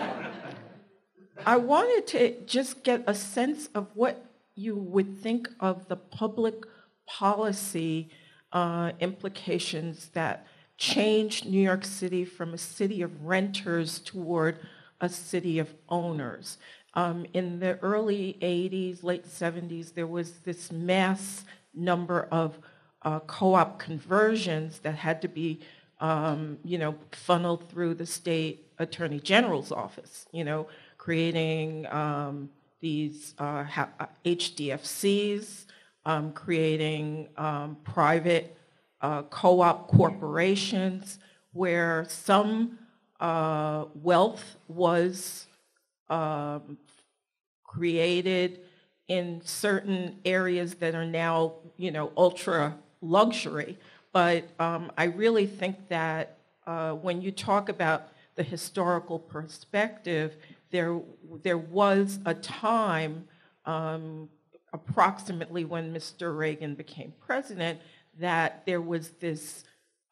Speaker 9: I wanted to just get a sense of what you would think of the public policy uh, implications that changed New York City from a city of renters toward a city of owners. Um, in the early 80s, late 70s, there was this mass number of uh, co-op conversions that had to be, um, you know, funneled through the state attorney general's office. You know, creating um, these uh, HDFCs, um, creating um, private uh, co-op corporations where some uh, wealth was um, created in certain areas that are now, you know, ultra luxury. But um, I really think that uh, when you talk about the historical perspective, there there was a time, um, approximately when Mr. Reagan became president, that there was this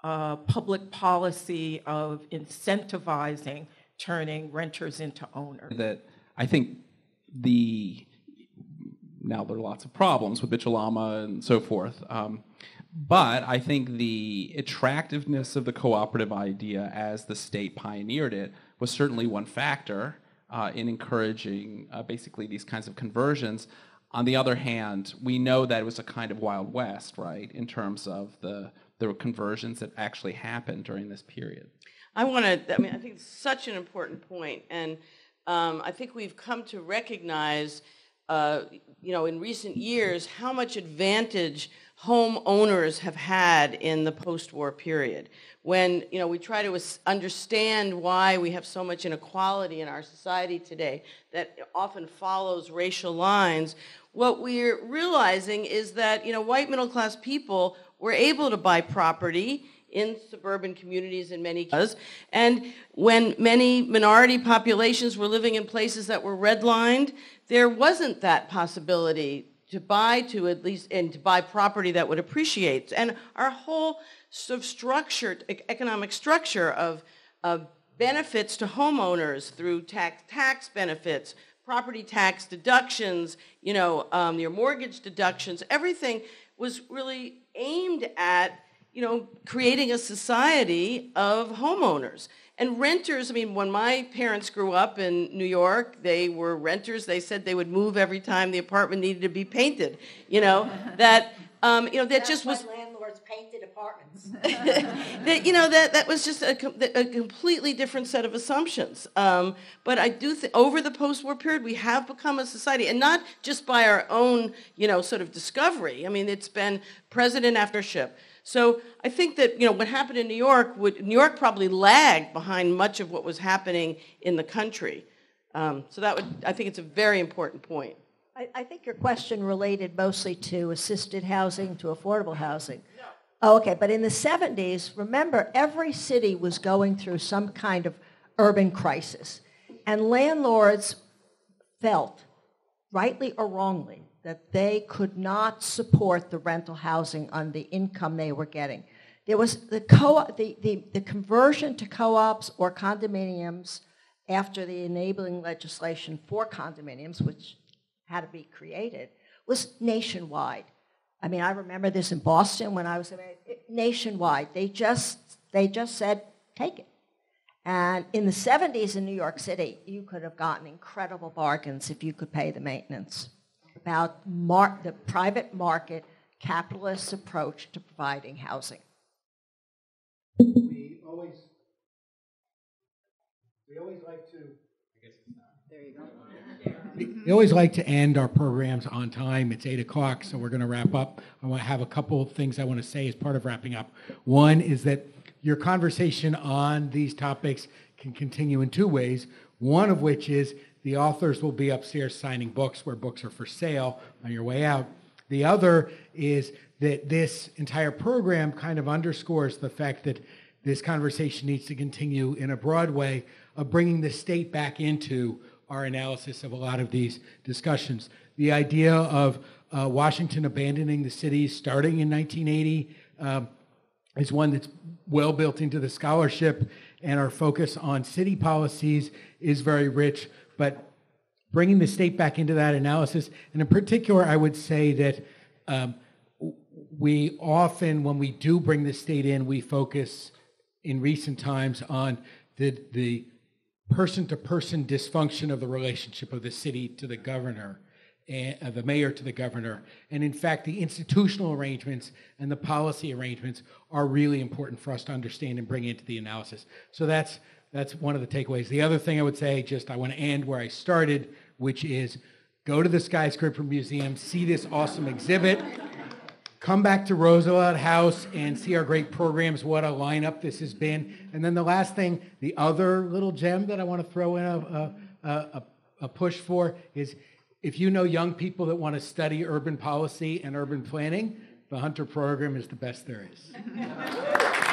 Speaker 9: uh, public policy of incentivizing turning renters into owners.
Speaker 5: That I think the now there are lots of problems with Mitchell-Lama and so forth. Um, but I think the attractiveness of the cooperative idea as the state pioneered it was certainly one factor uh, in encouraging uh, basically these kinds of conversions. On the other hand, we know that it was a kind of Wild West, right, in terms of the, the conversions that actually happened during this period.
Speaker 4: I want to, I mean, I think it's such an important point, and um, I think we've come to recognize, uh, you know, in recent years how much advantage homeowners have had in the post-war period. When you know we try to understand why we have so much inequality in our society today that often follows racial lines, what we're realizing is that you know white middle class people were able to buy property in suburban communities in many cases. And when many minority populations were living in places that were redlined, there wasn't that possibility to buy to at least and to buy property that would appreciate. And our whole sort of structured economic structure of, of benefits to homeowners through tax tax benefits, property tax deductions, you know, um, your mortgage deductions, everything was really aimed at you know creating a society of homeowners. And renters, I mean, when my parents grew up in New York, they were renters. They said they would move every time the apartment needed to be painted. You know, that, um, you know, that
Speaker 6: That's
Speaker 4: just was.
Speaker 6: Landlords apartments.
Speaker 4: that, you know, that, that was just a, a completely different set of assumptions. Um, but I do think over the post war period, we have become a society, and not just by our own, you know, sort of discovery. I mean, it's been president after ship so I think that you know what happened in New York would New York probably lagged behind much of what was happening in the country. Um, so that would I think it's a very important point.
Speaker 6: I, I, think your question related mostly to assisted housing, to affordable housing. Oh, okay. But in the 70s, remember, every city was going through some kind of urban crisis. And landlords felt, rightly or wrongly, that they could not support the rental housing on the income they were getting. There was the, co- the, the, the conversion to co-ops or condominiums after the enabling legislation for condominiums, which had to be created, was nationwide. I mean, I remember this in Boston when I was nationwide. They just they just said, take it. And in the 70s in New York City, you could have gotten incredible bargains if you could pay the maintenance about mar- the private market capitalist approach to providing housing.
Speaker 10: We always, we always like to. There you go. We always like to end our programs on time. It's eight o'clock, so we're going to wrap up. I want to have a couple of things I want to say as part of wrapping up. One is that
Speaker 2: your conversation on these topics can continue in two ways. One of which is the authors will be upstairs signing books where books are for sale on your way out. The other is that this entire program kind of underscores the fact that this conversation needs to continue in a broad way of bringing the state back into our analysis of a lot of these discussions. The idea of uh, Washington abandoning the cities starting in 1980 um, is one that's well built into the scholarship, and our focus on city policies is very rich. But bringing the state back into that analysis, and in particular, I would say that um, we often, when we do bring the state in, we focus in recent times on the the person to person dysfunction of the relationship of the city to the governor and uh, the mayor to the governor. And in fact the institutional arrangements and the policy arrangements are really important for us to understand and bring into the analysis. So that's that's one of the takeaways. The other thing i would say just i want to end where i started which is go to the skyscraper museum see this awesome exhibit come back to Roosevelt House and see our great programs, what a lineup this has been. And then the last thing, the other little gem that I want to throw in a, a, a, a push for is if you know young people that want to study urban policy and urban planning, the Hunter program is the best there is.